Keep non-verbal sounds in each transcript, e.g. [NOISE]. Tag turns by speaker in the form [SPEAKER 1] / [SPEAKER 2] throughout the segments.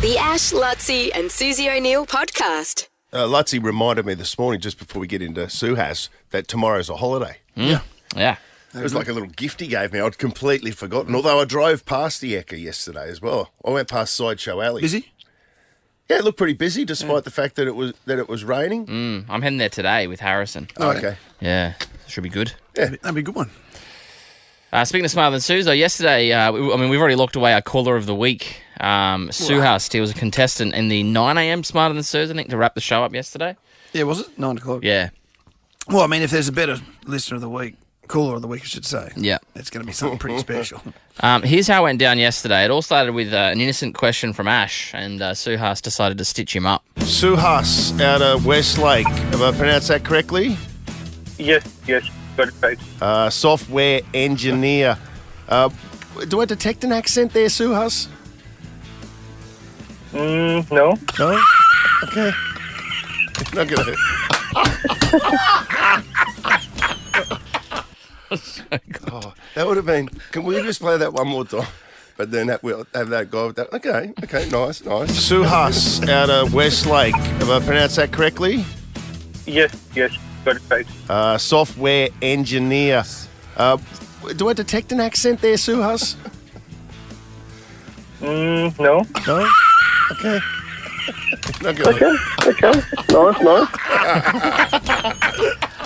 [SPEAKER 1] The Ash, Luttsy, and Susie O'Neill podcast.
[SPEAKER 2] Uh, Luttsy reminded me this morning, just before we get into Suhas, that tomorrow's a holiday.
[SPEAKER 3] Yeah. Yeah.
[SPEAKER 2] It was like a little gift he gave me. I'd completely forgotten. Although I drove past the Ekka yesterday as well. I went past Sideshow Alley.
[SPEAKER 4] Busy?
[SPEAKER 2] Yeah, it looked pretty busy, despite the fact that it was that it was raining.
[SPEAKER 3] Mm, I'm heading there today with Harrison.
[SPEAKER 2] Oh, okay.
[SPEAKER 3] Yeah, should be good.
[SPEAKER 4] Yeah, that'd be a good one.
[SPEAKER 3] Uh, speaking of Smarter Than Suzo, yesterday, uh, we, I mean, we've already locked away our caller of the week. Um, Suhas, he was a contestant in the 9 a.m. Smarter Than Suze, I think, to wrap the show up yesterday.
[SPEAKER 4] Yeah, was it? Nine o'clock.
[SPEAKER 3] Yeah,
[SPEAKER 4] Well, I mean, if there's a better listener of the week, caller of the week, I should say.
[SPEAKER 3] yeah.
[SPEAKER 4] It's going to be something pretty special. [LAUGHS] [LAUGHS]
[SPEAKER 3] Um, here's how it went down yesterday. It all started with uh, an innocent question from Ash, and uh, Suhas decided to stitch him up.
[SPEAKER 2] Suhas out of Westlake. Have I pronounced that correctly?
[SPEAKER 5] Yes, yes, got it right.
[SPEAKER 2] Uh, software engineer. Uh, do I detect an accent there, Suhas?
[SPEAKER 5] Mm, no.
[SPEAKER 2] No. Okay. Not gonna. [LAUGHS] oh, that would have been. Can we just play that one more time? But then that we'll have that go with that. Okay, okay, nice, nice. Suhas out of Westlake. Have I pronounced that correctly?
[SPEAKER 5] Yes, yes, got it right.
[SPEAKER 2] Uh, software engineer. Uh, do I detect an accent there, Suhas?
[SPEAKER 5] Mm, no.
[SPEAKER 2] No. Okay. Not gonna.
[SPEAKER 5] Okay, okay. Nice, nice.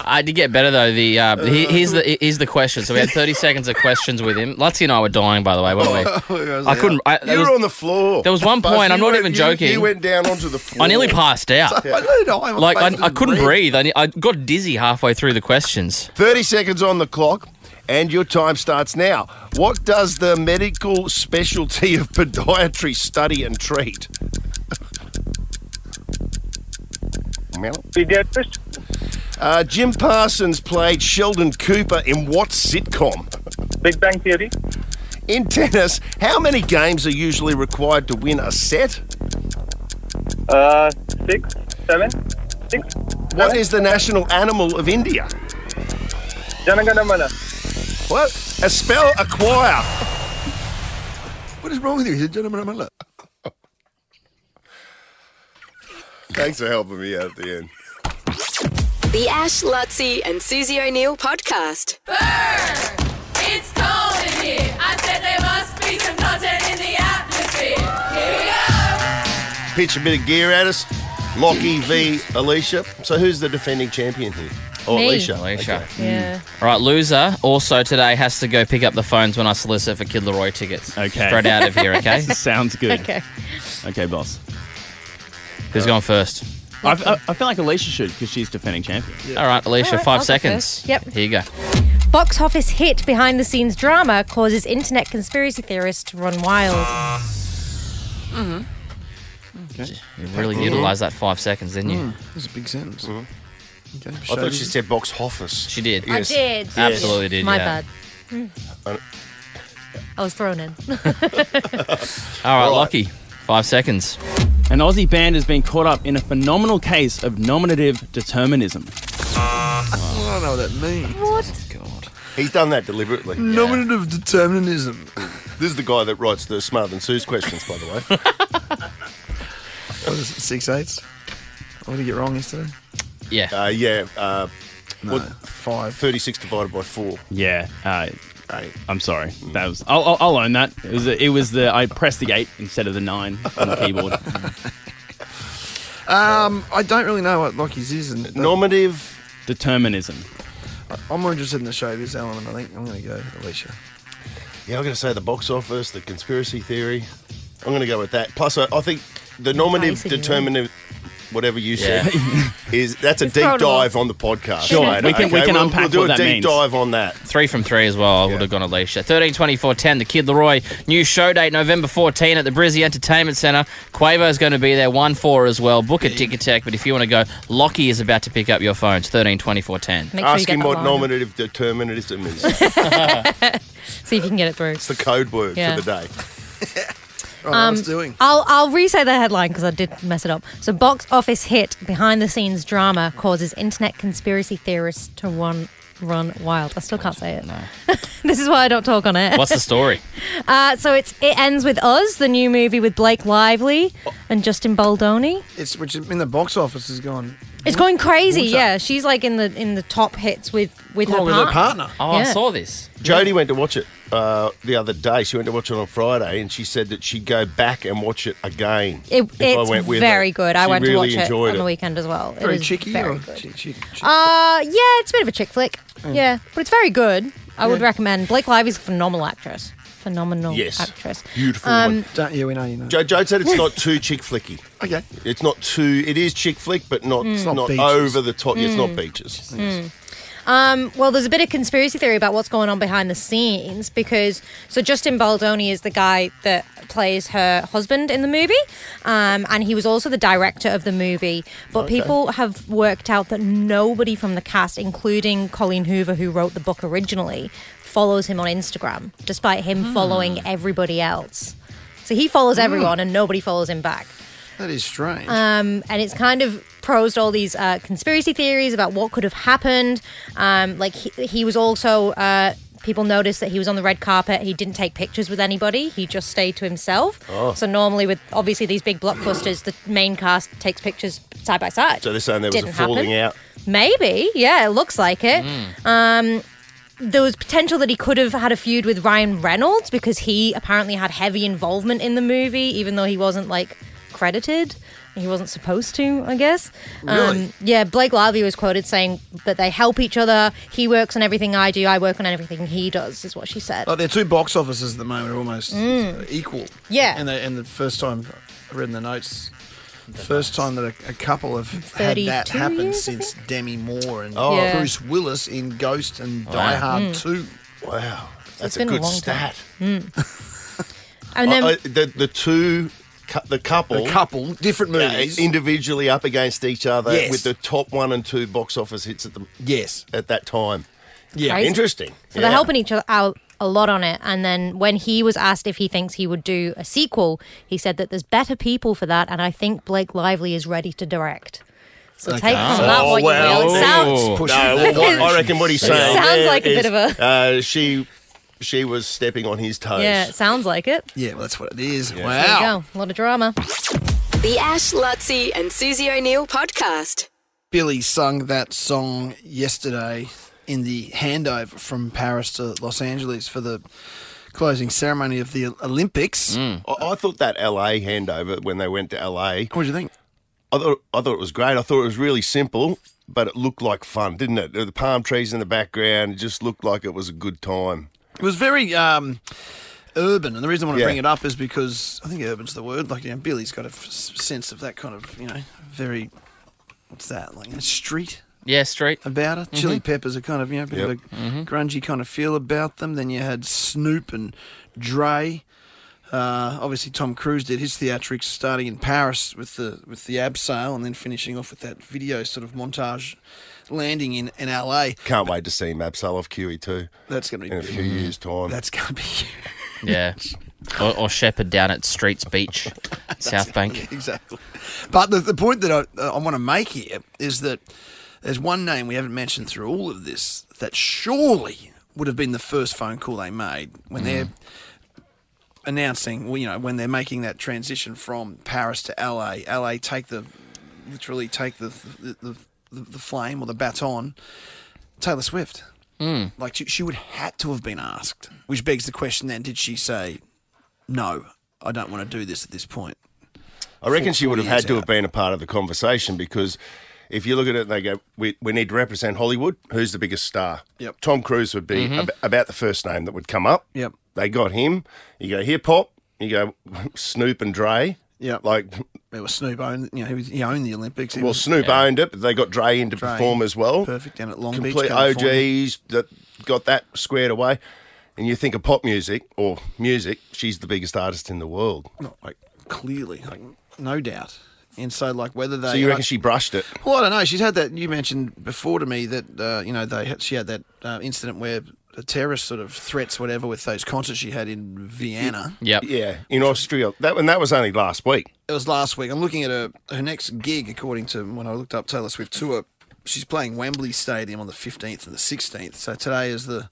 [SPEAKER 3] I did get better though. The uh, he, here's the here's the question. So we had 30 seconds of questions with him. Luttsy and I were dying, by the way, weren't we? [LAUGHS] I couldn't. I, there
[SPEAKER 2] You
[SPEAKER 3] was-
[SPEAKER 2] were on the floor.
[SPEAKER 3] there was one point, I'm not
[SPEAKER 2] went-
[SPEAKER 3] even joking.
[SPEAKER 2] You went down onto the floor.
[SPEAKER 3] I nearly passed out.
[SPEAKER 4] I know. I'm
[SPEAKER 3] Like I, I couldn't
[SPEAKER 4] breathe.
[SPEAKER 3] breathe. I, I got dizzy halfway through the questions.
[SPEAKER 2] 30 seconds on the clock, and your time starts now. What does the medical specialty of podiatry study and treat?
[SPEAKER 5] Pediatrist?
[SPEAKER 2] Uh, Jim Parsons played Sheldon Cooper in what sitcom?
[SPEAKER 5] Big Bang Theory?
[SPEAKER 2] In tennis, how many games are usually required to win a set?
[SPEAKER 5] Uh, six, seven, six.
[SPEAKER 2] What is the national animal of India?
[SPEAKER 5] Janaganamana.
[SPEAKER 2] What? A spell acquire.
[SPEAKER 4] What is wrong with you? He's a gentleman. I'm like,
[SPEAKER 2] Thanks for helping me out at the end.
[SPEAKER 1] The Ash, Luttsy, and Susie O'Neill podcast.
[SPEAKER 6] It's cold in here. I said there must be some content in the atmosphere. Here we go.
[SPEAKER 2] Pitch a bit of gear at us. Lockie v Alicia. So who's the defending champion here? Oh,
[SPEAKER 7] Me.
[SPEAKER 2] Alicia.
[SPEAKER 3] Alicia.
[SPEAKER 7] Yeah.
[SPEAKER 3] All right, loser also today has to go pick up the phones when I solicit for Kid LAROI tickets.
[SPEAKER 8] Okay.
[SPEAKER 3] Straight out of here, okay? [LAUGHS]
[SPEAKER 8] Sounds good.
[SPEAKER 7] Okay.
[SPEAKER 8] Okay, boss.
[SPEAKER 3] Who's going first?
[SPEAKER 8] I, I, I feel like Alicia should because she's defending champion.
[SPEAKER 3] All right, Alicia,
[SPEAKER 7] All right,
[SPEAKER 3] five
[SPEAKER 7] I'll
[SPEAKER 3] seconds.
[SPEAKER 7] Yep.
[SPEAKER 3] Here you go.
[SPEAKER 7] Box office hit behind the scenes drama causes internet conspiracy theorists to run wild. Mm hmm. Okay.
[SPEAKER 3] You really utilised that five seconds, didn't you?
[SPEAKER 4] That's a big sentence. Okay.
[SPEAKER 2] I thought she said box office.
[SPEAKER 3] She did.
[SPEAKER 2] Yes.
[SPEAKER 7] I did.
[SPEAKER 3] Absolutely did.
[SPEAKER 7] My
[SPEAKER 3] yeah.
[SPEAKER 7] bad. Mm. I was thrown in. [LAUGHS] [LAUGHS]
[SPEAKER 3] All right, Lockie, five seconds.
[SPEAKER 8] An Aussie band has been caught up in a phenomenal case of nominative determinism.
[SPEAKER 4] I don't know what that means. what?
[SPEAKER 3] God.
[SPEAKER 2] He's done that deliberately.
[SPEAKER 4] Nominative determinism.
[SPEAKER 2] This is the guy that writes the Smarter Than Suze questions, by the way. [LAUGHS]
[SPEAKER 4] What is it? Six eighths? What did he get wrong yesterday?
[SPEAKER 3] Yeah.
[SPEAKER 2] Uh, yeah, uh,
[SPEAKER 4] No,
[SPEAKER 2] What-
[SPEAKER 4] five.
[SPEAKER 2] 36 divided by 4.
[SPEAKER 8] Yeah, uh,
[SPEAKER 2] Eight.
[SPEAKER 8] I'm sorry. That was. I'll, I'll, I'll own that. It was. It was the. I pressed the eight instead of the nine on the keyboard.
[SPEAKER 4] Um, I don't really know what Lockie's is, and
[SPEAKER 2] Normative.
[SPEAKER 8] Determinism.
[SPEAKER 4] I'm more interested in the showbiz element. I think I'm going to go Alicia.
[SPEAKER 2] Yeah, I'm going to say the box office, the conspiracy theory. I'm going to go with that. Plus, I, I think the normative
[SPEAKER 7] Nice of you.
[SPEAKER 2] determinative, whatever you
[SPEAKER 3] Yeah.
[SPEAKER 2] said, [LAUGHS] is that's a
[SPEAKER 7] You've
[SPEAKER 2] deep
[SPEAKER 7] thrown 'em off.
[SPEAKER 2] dive on the podcast.
[SPEAKER 8] Sure,
[SPEAKER 2] mate.
[SPEAKER 8] we can- we can
[SPEAKER 2] we'll,
[SPEAKER 8] unpack
[SPEAKER 2] we'll do
[SPEAKER 8] what
[SPEAKER 2] a
[SPEAKER 8] that
[SPEAKER 2] deep
[SPEAKER 8] means.
[SPEAKER 2] dive on that.
[SPEAKER 3] Three from three as well. I
[SPEAKER 2] Yeah.
[SPEAKER 3] would have gone Alicia. 13 24 10. The Kid LAROI new show date November 14 at the Brizzy Entertainment Centre. Quavo is going to be there. 1 4 as well. Book a ticket tech. But if you want to go, Lockie is about to pick up your phones. 13 24 10.
[SPEAKER 7] Make sure you
[SPEAKER 2] Ask
[SPEAKER 7] get
[SPEAKER 2] him
[SPEAKER 7] that
[SPEAKER 2] what
[SPEAKER 7] line.
[SPEAKER 2] nominative determinism is. [LAUGHS]
[SPEAKER 7] See if you can get it through.
[SPEAKER 2] it's the code word
[SPEAKER 7] Yeah.
[SPEAKER 2] for the day. [LAUGHS]
[SPEAKER 4] Right,
[SPEAKER 7] Um,
[SPEAKER 4] doing?
[SPEAKER 7] I'll I'll re-say the headline because I did mess it up. So, box office hit behind the scenes drama causes internet conspiracy theorists to run run wild. I still can't say it. No. [LAUGHS] this is why I don't talk on air.
[SPEAKER 3] What's the story? [LAUGHS]
[SPEAKER 7] Uh, so it's it ends with Us, the new movie with Blake Lively and Justin Baldoni.
[SPEAKER 4] It's which in the box office has gone
[SPEAKER 7] It's going crazy.
[SPEAKER 4] What's?
[SPEAKER 7] Yeah, she's like in the in the top hits with with her
[SPEAKER 4] along with
[SPEAKER 7] partner.
[SPEAKER 4] her partner.
[SPEAKER 3] Oh, I
[SPEAKER 7] Yeah.
[SPEAKER 3] saw this.
[SPEAKER 2] Jodie went to watch it uh, the other day. She went to watch it on Friday, and she said that she'd go back and watch it again.
[SPEAKER 7] It,
[SPEAKER 2] if I
[SPEAKER 7] it's
[SPEAKER 2] went with
[SPEAKER 7] very
[SPEAKER 2] her.
[SPEAKER 7] good. I
[SPEAKER 2] She
[SPEAKER 7] went
[SPEAKER 2] really
[SPEAKER 7] to watch it
[SPEAKER 2] enjoyed
[SPEAKER 7] on
[SPEAKER 2] it.
[SPEAKER 7] the weekend as well.
[SPEAKER 4] Very
[SPEAKER 7] it is
[SPEAKER 4] cheeky.
[SPEAKER 7] Very
[SPEAKER 4] or
[SPEAKER 7] good.
[SPEAKER 4] chick, chick, chick?
[SPEAKER 7] Uh, yeah, it's a bit of a chick flick. Yeah, but it's very good. I would recommend. Blake Lively's a phenomenal actress. Phenomenal
[SPEAKER 2] Yes.
[SPEAKER 7] actress.
[SPEAKER 2] Beautiful.
[SPEAKER 7] Um,
[SPEAKER 2] one.
[SPEAKER 4] Don't, you? we know you know.
[SPEAKER 2] Jo, Jode said it's [LAUGHS] not too chick flicky.
[SPEAKER 4] Okay.
[SPEAKER 2] It's not too. It is chick flick, but not
[SPEAKER 7] Mm.
[SPEAKER 4] It's
[SPEAKER 2] not,
[SPEAKER 4] not
[SPEAKER 2] over the top. It's not beaches.
[SPEAKER 7] Um, well, there's a bit of conspiracy theory about what's going on behind the scenes because so Justin Baldoni is the guy that plays her husband in the movie, um, and he was also the director of the movie. But people have worked out that nobody from the cast, including Colleen Hoover, who wrote the book originally, follows him on Instagram, despite him following everybody else. So he follows everyone, and nobody follows him back.
[SPEAKER 4] That is strange.
[SPEAKER 7] Um, and it's kind of prosed all these uh, conspiracy theories about what could have happened. Um, like he, he was also. Uh, People noticed that he was on the red carpet. He didn't take pictures with anybody. He just stayed to himself.
[SPEAKER 2] Oh.
[SPEAKER 7] So normally, with obviously these big blockbusters, the main cast takes pictures side by side.
[SPEAKER 2] So they're saying there was
[SPEAKER 7] Didn't
[SPEAKER 2] a falling
[SPEAKER 7] happen.
[SPEAKER 2] out.
[SPEAKER 7] Maybe, yeah, it looks like it. Um, there was potential that he could have had a feud with Ryan Reynolds because he apparently had heavy involvement in the movie, even though he wasn't like credited. He wasn't supposed to, I guess.
[SPEAKER 4] Really?
[SPEAKER 7] Um, yeah, Blake Lively was quoted saying that they help each other. He works on everything I do. I work on everything he does, is what she said.
[SPEAKER 4] Like their two box offices at the moment are almost uh, equal.
[SPEAKER 7] Mm. Yeah.
[SPEAKER 4] And the, and the first time I read in the notes, first time that a, a couple have had that
[SPEAKER 7] 32
[SPEAKER 4] happen
[SPEAKER 7] years,
[SPEAKER 4] since Demi Moore and
[SPEAKER 2] Oh.
[SPEAKER 7] Yeah.
[SPEAKER 4] Bruce Willis in Ghost and oh, Die Hard hmm. 2.
[SPEAKER 2] Wow, that's a
[SPEAKER 7] been a
[SPEAKER 2] good
[SPEAKER 7] long time.
[SPEAKER 2] stat. Hmm. [LAUGHS]
[SPEAKER 7] and then,
[SPEAKER 2] I- I- the the two, the couple,
[SPEAKER 4] A couple, different movies.
[SPEAKER 2] individually up against each other
[SPEAKER 4] Yes.
[SPEAKER 2] with the top one and two box office hits at the
[SPEAKER 4] yes.
[SPEAKER 2] at that time.
[SPEAKER 4] Yeah.
[SPEAKER 7] Crazy.
[SPEAKER 2] Interesting.
[SPEAKER 7] So they're helping each other out a lot on it. And then when he was asked if he thinks he would do a sequel, he said that there's better people for that, and I think Blake Lively is ready to direct. So take from that
[SPEAKER 2] Oh,
[SPEAKER 7] what
[SPEAKER 2] well.
[SPEAKER 7] you will. It sounds,
[SPEAKER 3] Ooh.
[SPEAKER 2] No, well, what, I reckon what he's
[SPEAKER 7] It
[SPEAKER 2] saying
[SPEAKER 7] sounds
[SPEAKER 2] there
[SPEAKER 7] like a bit of a-
[SPEAKER 2] Uh, she she was stepping on his toes.
[SPEAKER 7] yeah, it sounds like it.
[SPEAKER 4] Yeah, well, that's what it is.
[SPEAKER 7] There you
[SPEAKER 4] Wow.
[SPEAKER 7] go. A lot of drama.
[SPEAKER 1] The Ash, Luttsy, and Susie O'Neill podcast.
[SPEAKER 4] Billie sung that song yesterday in the handover from Paris to Los Angeles for the closing ceremony of the Olympics.
[SPEAKER 2] I, I thought that LA handover when they went to LA.
[SPEAKER 4] What do you think?
[SPEAKER 2] I thought I thought it was great. I thought it was really simple, but it looked like fun, didn't it? The palm trees in the background. It just looked like it was a good time.
[SPEAKER 4] It was very um, urban, and the reason I want to
[SPEAKER 2] Yeah.
[SPEAKER 4] bring it up is because I think urban's the word. Like, you know, Billie's got a f- sense of that kind of, you know, very what's that like a street
[SPEAKER 3] Yeah, street.
[SPEAKER 4] about it. Chili Peppers are kind of, you know, a bit
[SPEAKER 2] Yep.
[SPEAKER 4] of a grungy kind of feel about them. Then you had Snoop and Dre. Uh, obviously, Tom Cruise did his theatrics starting in Paris with the with the abseil, and then finishing off with that video sort of montage landing in, in LA.
[SPEAKER 2] Can't wait to see him Absol off QE2
[SPEAKER 4] That's going to be in
[SPEAKER 2] a few years' time.
[SPEAKER 4] That's going to be
[SPEAKER 3] Yeah. [LAUGHS] Or, or Shepherd down at Streets Beach, [LAUGHS] South Bank. [LAUGHS]
[SPEAKER 4] exactly. But the, the point that I, uh, I want to make here is that there's one name we haven't mentioned through all of this that surely would have been the first phone call they made when they're announcing, well, you know, when they're making that transition from Paris to LA. LA take the, literally take the the, the, the, flame or the baton. Taylor Swift. Hmm. Like she, she would had to have been asked, which begs the question: Then did she say, "No, I don't want to do this at this point"?
[SPEAKER 2] I reckon she would have had
[SPEAKER 4] years
[SPEAKER 2] to have been a part of the conversation because if you look at it, and they go, we, we need to represent Hollywood. Who's the biggest star?
[SPEAKER 4] Yep.
[SPEAKER 2] Tom Cruise would be mm-hmm. ab- about the first name that would come up.
[SPEAKER 4] Yep.
[SPEAKER 2] They got him. You go hip hop. You go [LAUGHS] Snoop and Dre.
[SPEAKER 4] Yep.
[SPEAKER 2] Like,
[SPEAKER 4] It was Snoop owned, you know, he, was, he owned the Olympics. He
[SPEAKER 2] well,
[SPEAKER 4] was
[SPEAKER 2] Snoop owned it, but they got Dre in to
[SPEAKER 4] Dre,
[SPEAKER 2] perform as well.
[SPEAKER 4] perfect down at Long Beach,
[SPEAKER 2] Complete
[SPEAKER 4] California.
[SPEAKER 2] OGs that got that squared away. And you think of pop music or music, she's the biggest artist in the world.
[SPEAKER 4] Not like clearly, like no doubt. And so, like whether they,
[SPEAKER 2] So you reckon
[SPEAKER 4] like-
[SPEAKER 2] she brushed it?
[SPEAKER 4] Well, I don't know. She's had that. You mentioned before to me that uh, you know they had, she had that uh, incident where the terrorist sort of threats, whatever, with those concerts she had in Vienna.
[SPEAKER 3] Yep.
[SPEAKER 2] Yeah, in Austria. That and that was only last week.
[SPEAKER 4] It was last week. I'm looking at her her next gig, according to when I looked up Taylor Swift tour. she's playing Wembley Stadium on the 15th and the 16th. So today is the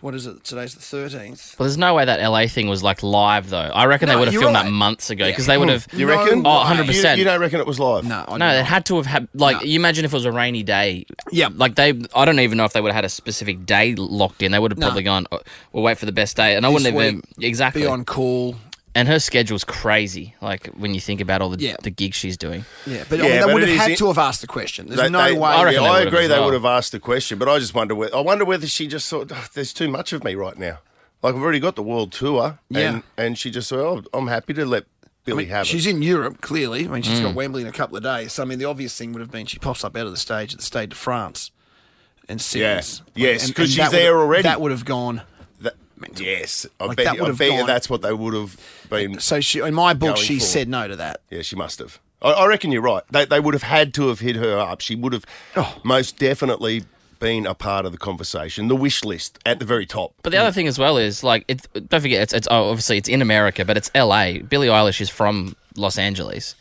[SPEAKER 4] what is it? Today's the 13th.
[SPEAKER 3] Well, there's no way that LA thing was like live though. I reckon
[SPEAKER 4] No,
[SPEAKER 3] they would have filmed
[SPEAKER 4] right.
[SPEAKER 3] that months ago because they would have.
[SPEAKER 2] You
[SPEAKER 4] No
[SPEAKER 2] reckon?
[SPEAKER 3] Oh, 100%.
[SPEAKER 2] You, you don't reckon it was live?
[SPEAKER 4] No, I
[SPEAKER 3] No, it had to have had like
[SPEAKER 4] No.
[SPEAKER 3] you imagine if it was a rainy day.
[SPEAKER 4] Yeah.
[SPEAKER 3] Like they, I don't even know if they would have had a specific day locked in. They would have
[SPEAKER 4] No.
[SPEAKER 3] probably gone. "Oh, We'll wait for the best day, and I
[SPEAKER 4] This
[SPEAKER 3] wouldn't have
[SPEAKER 4] week,
[SPEAKER 3] even exactly.
[SPEAKER 4] Be on call.
[SPEAKER 3] And her schedule's crazy. Like when you think about all the
[SPEAKER 4] Yeah.
[SPEAKER 3] the gigs she's doing.
[SPEAKER 4] Yeah, but
[SPEAKER 2] Yeah,
[SPEAKER 4] I mean, they
[SPEAKER 2] but
[SPEAKER 4] would
[SPEAKER 2] it
[SPEAKER 4] have
[SPEAKER 2] is
[SPEAKER 4] had
[SPEAKER 2] in-
[SPEAKER 4] to have asked the question. There's
[SPEAKER 2] They-
[SPEAKER 4] no
[SPEAKER 2] they-
[SPEAKER 4] way.
[SPEAKER 3] I reckon
[SPEAKER 2] yeah,
[SPEAKER 3] they
[SPEAKER 2] I
[SPEAKER 3] would've
[SPEAKER 2] agree.
[SPEAKER 3] as
[SPEAKER 2] They
[SPEAKER 3] well.
[SPEAKER 2] would have asked the question, but I just wonder. Whether, I wonder whether she just thought "Oh, there's too much of me right now. Like I've already got the world tour,
[SPEAKER 4] Yeah.
[SPEAKER 2] and and she just said, "Oh, I'm happy to let
[SPEAKER 4] I
[SPEAKER 2] Billie
[SPEAKER 4] mean,
[SPEAKER 2] have
[SPEAKER 4] she's
[SPEAKER 2] it."
[SPEAKER 4] in Europe, clearly. I mean, she's
[SPEAKER 3] Mm.
[SPEAKER 4] got Wembley in a couple of days. So, I mean, the obvious thing would have been she pops up out of the stage at the Stade de France and sings.
[SPEAKER 2] Yes,
[SPEAKER 4] And-
[SPEAKER 2] 'cause
[SPEAKER 4] and
[SPEAKER 2] she's
[SPEAKER 4] that would
[SPEAKER 2] there already.
[SPEAKER 4] That would have gone.
[SPEAKER 2] That- yes, I
[SPEAKER 4] Like,
[SPEAKER 2] bet,
[SPEAKER 4] that
[SPEAKER 2] you,
[SPEAKER 4] would
[SPEAKER 2] I
[SPEAKER 4] have
[SPEAKER 2] bet you
[SPEAKER 4] gone-
[SPEAKER 2] that's what they would have been.
[SPEAKER 4] So, she, in my book, she
[SPEAKER 2] forward.
[SPEAKER 4] said no to that.
[SPEAKER 2] Yeah, she must have. I, I reckon you're right. They, they would have had to have hit her up. She would have
[SPEAKER 4] Oh.
[SPEAKER 2] most definitely been a part of the conversation, the wish list at the very top.
[SPEAKER 3] But the other thing as well is like it. Don't forget, it's, it's oh, obviously it's in America, but it's LA. Billie Eilish is from Los Angeles.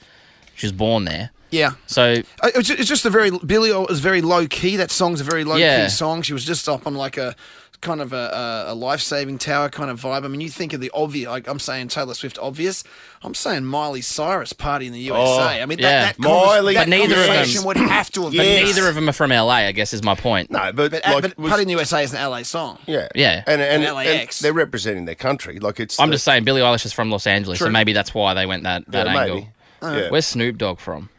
[SPEAKER 3] She was born there.
[SPEAKER 4] Yeah.
[SPEAKER 3] So
[SPEAKER 4] It's it's just a very Billie is very low key. That song's a very low
[SPEAKER 3] Yeah.
[SPEAKER 4] key song. She was just up on like a kind of a, a, a life saving tower kind of vibe. I mean, you think of the obvious. Like I'm saying Taylor Swift obvious. I'm saying Miley Cyrus party in the USA. I mean,
[SPEAKER 3] yeah.
[SPEAKER 4] that, that,
[SPEAKER 2] Miley-
[SPEAKER 4] that
[SPEAKER 3] But neither of them-
[SPEAKER 4] conversation would have to have
[SPEAKER 3] but
[SPEAKER 4] been.
[SPEAKER 3] neither of them are from LA. I guess is my point.
[SPEAKER 2] No, but,
[SPEAKER 4] But, uh,
[SPEAKER 2] like,
[SPEAKER 4] but
[SPEAKER 2] was-
[SPEAKER 4] party in the USA is an LA song.
[SPEAKER 2] yeah,
[SPEAKER 3] Yeah.
[SPEAKER 2] and and,
[SPEAKER 4] And
[SPEAKER 2] and
[SPEAKER 4] LAX.
[SPEAKER 2] they're representing their country. Like it's.
[SPEAKER 3] I'm
[SPEAKER 2] the-
[SPEAKER 3] just saying Billie Eilish is from Los Angeles, so maybe that's why they went that that
[SPEAKER 2] yeah,
[SPEAKER 3] angle.
[SPEAKER 2] maybe. yeah.
[SPEAKER 3] Where's Snoop Dogg from?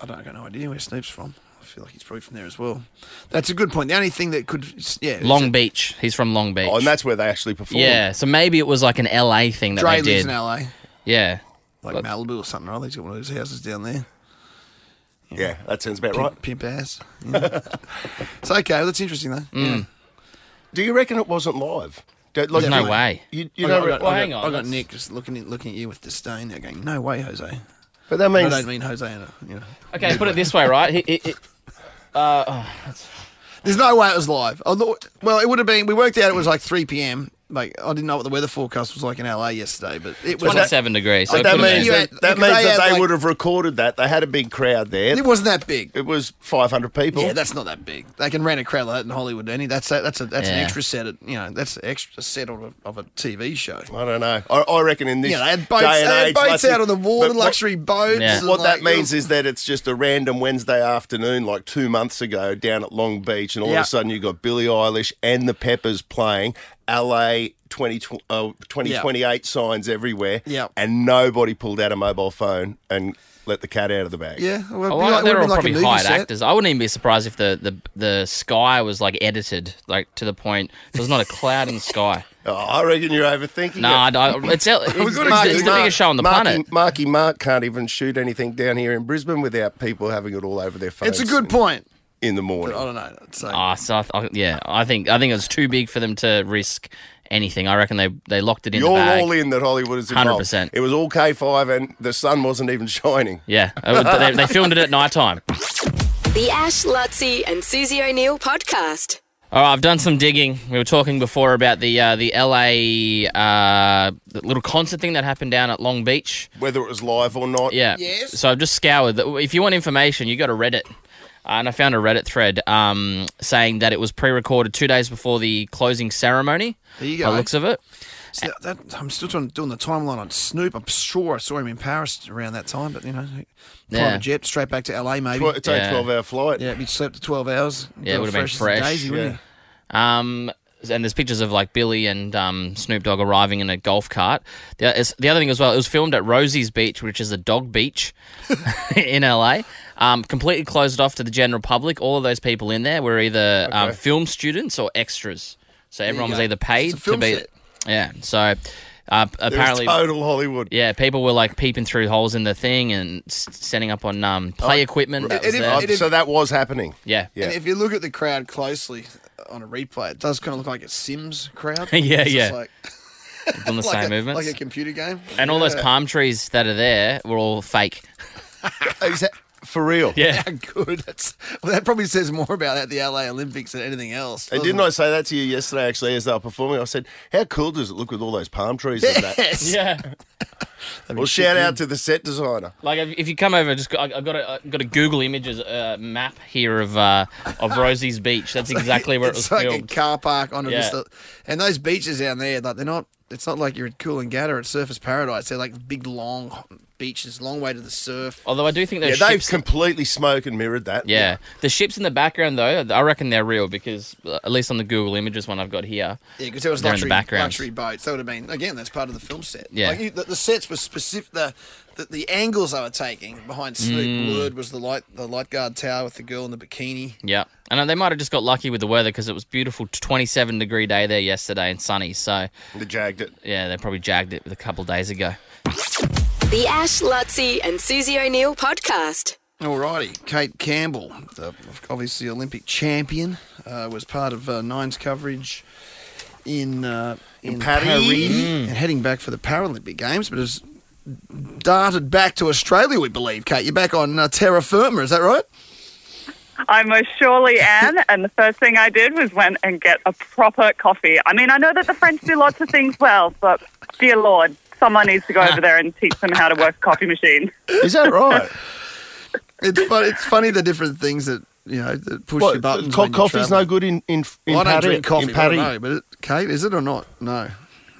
[SPEAKER 4] I don't I got no idea where Snoop's from. I feel like he's probably from there as well. That's a good point. The only thing that could, yeah,
[SPEAKER 3] Long
[SPEAKER 4] that
[SPEAKER 3] Beach. He's from Long Beach.
[SPEAKER 2] Oh, and that's where they actually perform.
[SPEAKER 3] yeah. So maybe it was like an LA thing that
[SPEAKER 4] Dre
[SPEAKER 3] they
[SPEAKER 4] lives
[SPEAKER 3] did.
[SPEAKER 4] in LA,
[SPEAKER 3] Yeah.
[SPEAKER 4] like
[SPEAKER 3] But-
[SPEAKER 4] Malibu or something. Right? He's got one of those houses down there.
[SPEAKER 2] yeah, that sounds about
[SPEAKER 4] Pimp,
[SPEAKER 2] right.
[SPEAKER 4] pimp ass. Yeah. [LAUGHS] it's okay. That's interesting though.
[SPEAKER 3] Mm.
[SPEAKER 4] Yeah.
[SPEAKER 2] Do you reckon it wasn't live? Don't- Like,
[SPEAKER 3] There's no
[SPEAKER 2] you-
[SPEAKER 3] way.
[SPEAKER 2] You, you
[SPEAKER 4] I
[SPEAKER 2] know,
[SPEAKER 4] got, I got,
[SPEAKER 3] well,
[SPEAKER 4] I got-
[SPEAKER 3] hang on,
[SPEAKER 4] I got
[SPEAKER 3] let's-
[SPEAKER 4] Nick just looking at, looking at you with disdain. They're going, "No way, Jose."
[SPEAKER 2] but that means
[SPEAKER 4] I
[SPEAKER 2] means
[SPEAKER 4] don't mean Jose. In a, you know.
[SPEAKER 3] Okay, put it this way, right? He, he, he- uh, oh,
[SPEAKER 4] There's no way it was live. Well, it would have been. We worked out it was like 3 p.m. Like I didn't know what the weather forecast was like in LA yesterday, but it was.
[SPEAKER 3] 27 degrees. So
[SPEAKER 2] But
[SPEAKER 3] it
[SPEAKER 2] that means
[SPEAKER 3] been.
[SPEAKER 2] That, that, means
[SPEAKER 4] they
[SPEAKER 2] that they
[SPEAKER 4] like-
[SPEAKER 2] would have recorded that. They had a big crowd there.
[SPEAKER 4] It wasn't that big.
[SPEAKER 2] It was 500 people.
[SPEAKER 4] Yeah, that's not that big. They can rent a crowd like that in Hollywood, Any That's a, that's a, that's an extra set. Of, you know, that's an extra set of a, of a TV show.
[SPEAKER 2] I don't know. I, I reckon in this
[SPEAKER 4] Yeah, they had boats,
[SPEAKER 2] day and
[SPEAKER 4] they had
[SPEAKER 2] age,
[SPEAKER 4] boats out on the water,
[SPEAKER 2] but what-
[SPEAKER 4] luxury boats.
[SPEAKER 3] Yeah.
[SPEAKER 2] What
[SPEAKER 4] like,
[SPEAKER 2] that means is that it's just a random Wednesday afternoon, like two months ago, down at Long Beach, and all
[SPEAKER 4] Yeah.
[SPEAKER 2] of a sudden you have got Billie Eilish and the Peppers playing LA 20, uh, 2028 signs everywhere,
[SPEAKER 4] Yeah.
[SPEAKER 2] and nobody pulled out a mobile phone and let the cat out of the bag.
[SPEAKER 4] yeah, well,
[SPEAKER 3] Oh, well,
[SPEAKER 4] like-
[SPEAKER 3] they're all
[SPEAKER 4] have
[SPEAKER 3] probably
[SPEAKER 4] like
[SPEAKER 3] hired
[SPEAKER 4] set.
[SPEAKER 3] actors. I wouldn't even be surprised if the, the, the sky was like edited, like to the point there's not a cloud in the sky. [LAUGHS]
[SPEAKER 2] Oh, I reckon you're overthinking
[SPEAKER 3] No,
[SPEAKER 2] it.
[SPEAKER 3] I, I, it's, [LAUGHS] it's, it's,
[SPEAKER 2] Marky
[SPEAKER 3] it's the
[SPEAKER 2] Mark-
[SPEAKER 3] biggest show on the
[SPEAKER 2] Marky,
[SPEAKER 3] planet.
[SPEAKER 2] Marky Mark can't even shoot anything down here in Brisbane without people having it all over their phones.
[SPEAKER 4] It's a good point.
[SPEAKER 2] In the morning.
[SPEAKER 4] But I don't know. So,
[SPEAKER 3] Ah, so I, th- yeah, I think I think it was too big for them to risk anything. I reckon they they locked it in
[SPEAKER 2] You're
[SPEAKER 3] the bag.
[SPEAKER 2] all in that Hollywood is involved.
[SPEAKER 3] 100%.
[SPEAKER 2] It was all K5 and the sun wasn't even shining.
[SPEAKER 3] Yeah, it was- they, they filmed it at night time.
[SPEAKER 1] The Ash, Luttsy, and Susie O'Neill podcast.
[SPEAKER 3] All right, I've done some digging. We were talking before about the uh, the LA uh, the little concert thing that happened down at Long Beach.
[SPEAKER 2] Whether it was live or not.
[SPEAKER 3] Yeah.
[SPEAKER 4] Yes.
[SPEAKER 3] So I've just scoured. The, if you want information, you go to Reddit. Uh, and I found a Reddit thread um, saying that it was pre-recorded two days before the closing ceremony.
[SPEAKER 4] There you
[SPEAKER 3] By
[SPEAKER 4] go.
[SPEAKER 3] looks of it.
[SPEAKER 4] So that, that- I'm still trying, doing the timeline on Snoop. I'm sure I saw him in Paris around that time, but you know,
[SPEAKER 3] Yeah.
[SPEAKER 4] private jet straight back to LA maybe.
[SPEAKER 2] Tw- It's a
[SPEAKER 3] Yeah.
[SPEAKER 2] 12 hour flight.
[SPEAKER 4] yeah, he slept for 12 hours.
[SPEAKER 3] Yeah, it would've been
[SPEAKER 4] as
[SPEAKER 3] fresh,
[SPEAKER 4] Daisy, wouldn't
[SPEAKER 2] yeah.
[SPEAKER 4] he?
[SPEAKER 3] Um, and there's pictures of like Billie and um, Snoop Dogg arriving in a golf cart. The, it's- the other thing as well, it was filmed at Rosie's Beach, which is a dog beach [LAUGHS] [LAUGHS] in LA. Um, completely closed off to the general public. All of those people in there were either um, film students or extras. So everyone was either paid
[SPEAKER 4] It's a film
[SPEAKER 3] to be.
[SPEAKER 4] set.
[SPEAKER 3] Yeah. So uh,
[SPEAKER 2] It
[SPEAKER 3] apparently.
[SPEAKER 2] was total Hollywood.
[SPEAKER 3] Yeah, people were like peeping through holes in the thing and s- setting up on um, play equipment. That
[SPEAKER 4] it-
[SPEAKER 3] was
[SPEAKER 4] it-
[SPEAKER 3] there.
[SPEAKER 2] Oh,
[SPEAKER 4] it-
[SPEAKER 2] so that was happening.
[SPEAKER 3] yeah.
[SPEAKER 2] Yeah.
[SPEAKER 4] And if you look at the crowd closely on a replay, it does kind of look like a Sims crowd. [LAUGHS]
[SPEAKER 3] Yeah,
[SPEAKER 4] It's just
[SPEAKER 3] yeah.
[SPEAKER 4] Like,
[SPEAKER 3] Doing the [LAUGHS]
[SPEAKER 4] like
[SPEAKER 3] same
[SPEAKER 4] a,
[SPEAKER 3] movements.
[SPEAKER 4] Like a computer game.
[SPEAKER 3] and all those palm trees that are there were all fake. [LAUGHS]
[SPEAKER 2] Is that, For real.
[SPEAKER 3] Yeah.
[SPEAKER 4] How good. That's, well, that probably says more about the LA Olympics than anything else.
[SPEAKER 2] And didn't I say that to you yesterday, actually, as they were performing? I said, How cool does it look with all those palm trees and that?
[SPEAKER 4] Yes.
[SPEAKER 3] Yeah.
[SPEAKER 2] Well, shout out to the set designer.
[SPEAKER 3] Like if if you come over, just I- I've got a I've got a Google Images uh, map here of uh, of Rosie's Beach. That's [LAUGHS] exactly where it was
[SPEAKER 4] it's like a
[SPEAKER 3] filmed.
[SPEAKER 4] car park on
[SPEAKER 3] Yeah.
[SPEAKER 4] a, and those beaches down there, like they're not. It's not like you're at Cool and Coolangatta at Surfers Paradise. They're like big, long beaches, long way to the surf.
[SPEAKER 3] Although I do think
[SPEAKER 2] Yeah,
[SPEAKER 3] those
[SPEAKER 2] they've
[SPEAKER 3] ships.
[SPEAKER 2] completely smoke and mirrored that.
[SPEAKER 3] yeah, the ships in the background though, I reckon they're real because uh, at least on the Google Images one I've got here.
[SPEAKER 4] Yeah, because there was
[SPEAKER 3] They're in the
[SPEAKER 4] luxury,
[SPEAKER 3] background.
[SPEAKER 4] luxury boats. That would have been again. That's part of the film set.
[SPEAKER 3] Yeah.
[SPEAKER 4] like you, the, the sets were specific. The, the the angles they were taking behind Snoop
[SPEAKER 3] Mm.
[SPEAKER 4] Word was the light the light guard tower with the girl in the bikini.
[SPEAKER 3] Yeah, and uh, they might have just got lucky with the weather because it was beautiful, 27 degree day there yesterday and sunny. So
[SPEAKER 2] They jagged it.
[SPEAKER 3] yeah, they probably jagged it a couple days ago.
[SPEAKER 1] The Ash, Luttsy, and Susie O'Neill podcast.
[SPEAKER 4] Alrighty, Cate Campbell, the, obviously Olympic champion, uh, was part of uh, Nine's coverage in uh, in,
[SPEAKER 2] Paris.
[SPEAKER 4] and heading back for the Paralympic Games, but has darted back to Australia. We believe, Cate. You're back on uh, terra firma, is that right?
[SPEAKER 9] I most surely am. [LAUGHS] and the first thing I did was went and get a proper coffee. I mean, I know that the French do lots of things well, but dear Lord, someone needs to go over [LAUGHS] there and teach them how to work a coffee machine.
[SPEAKER 2] Is that right? [LAUGHS]
[SPEAKER 4] It's fun, it's funny the different things that you know that push
[SPEAKER 2] what,
[SPEAKER 4] your buttons.
[SPEAKER 2] co-
[SPEAKER 4] when you're
[SPEAKER 2] coffee's no good in in, in
[SPEAKER 4] Well, I don't
[SPEAKER 2] Paris.
[SPEAKER 4] drink coffee,
[SPEAKER 2] in
[SPEAKER 4] but I don't know, but it, Cate, is it or not? No,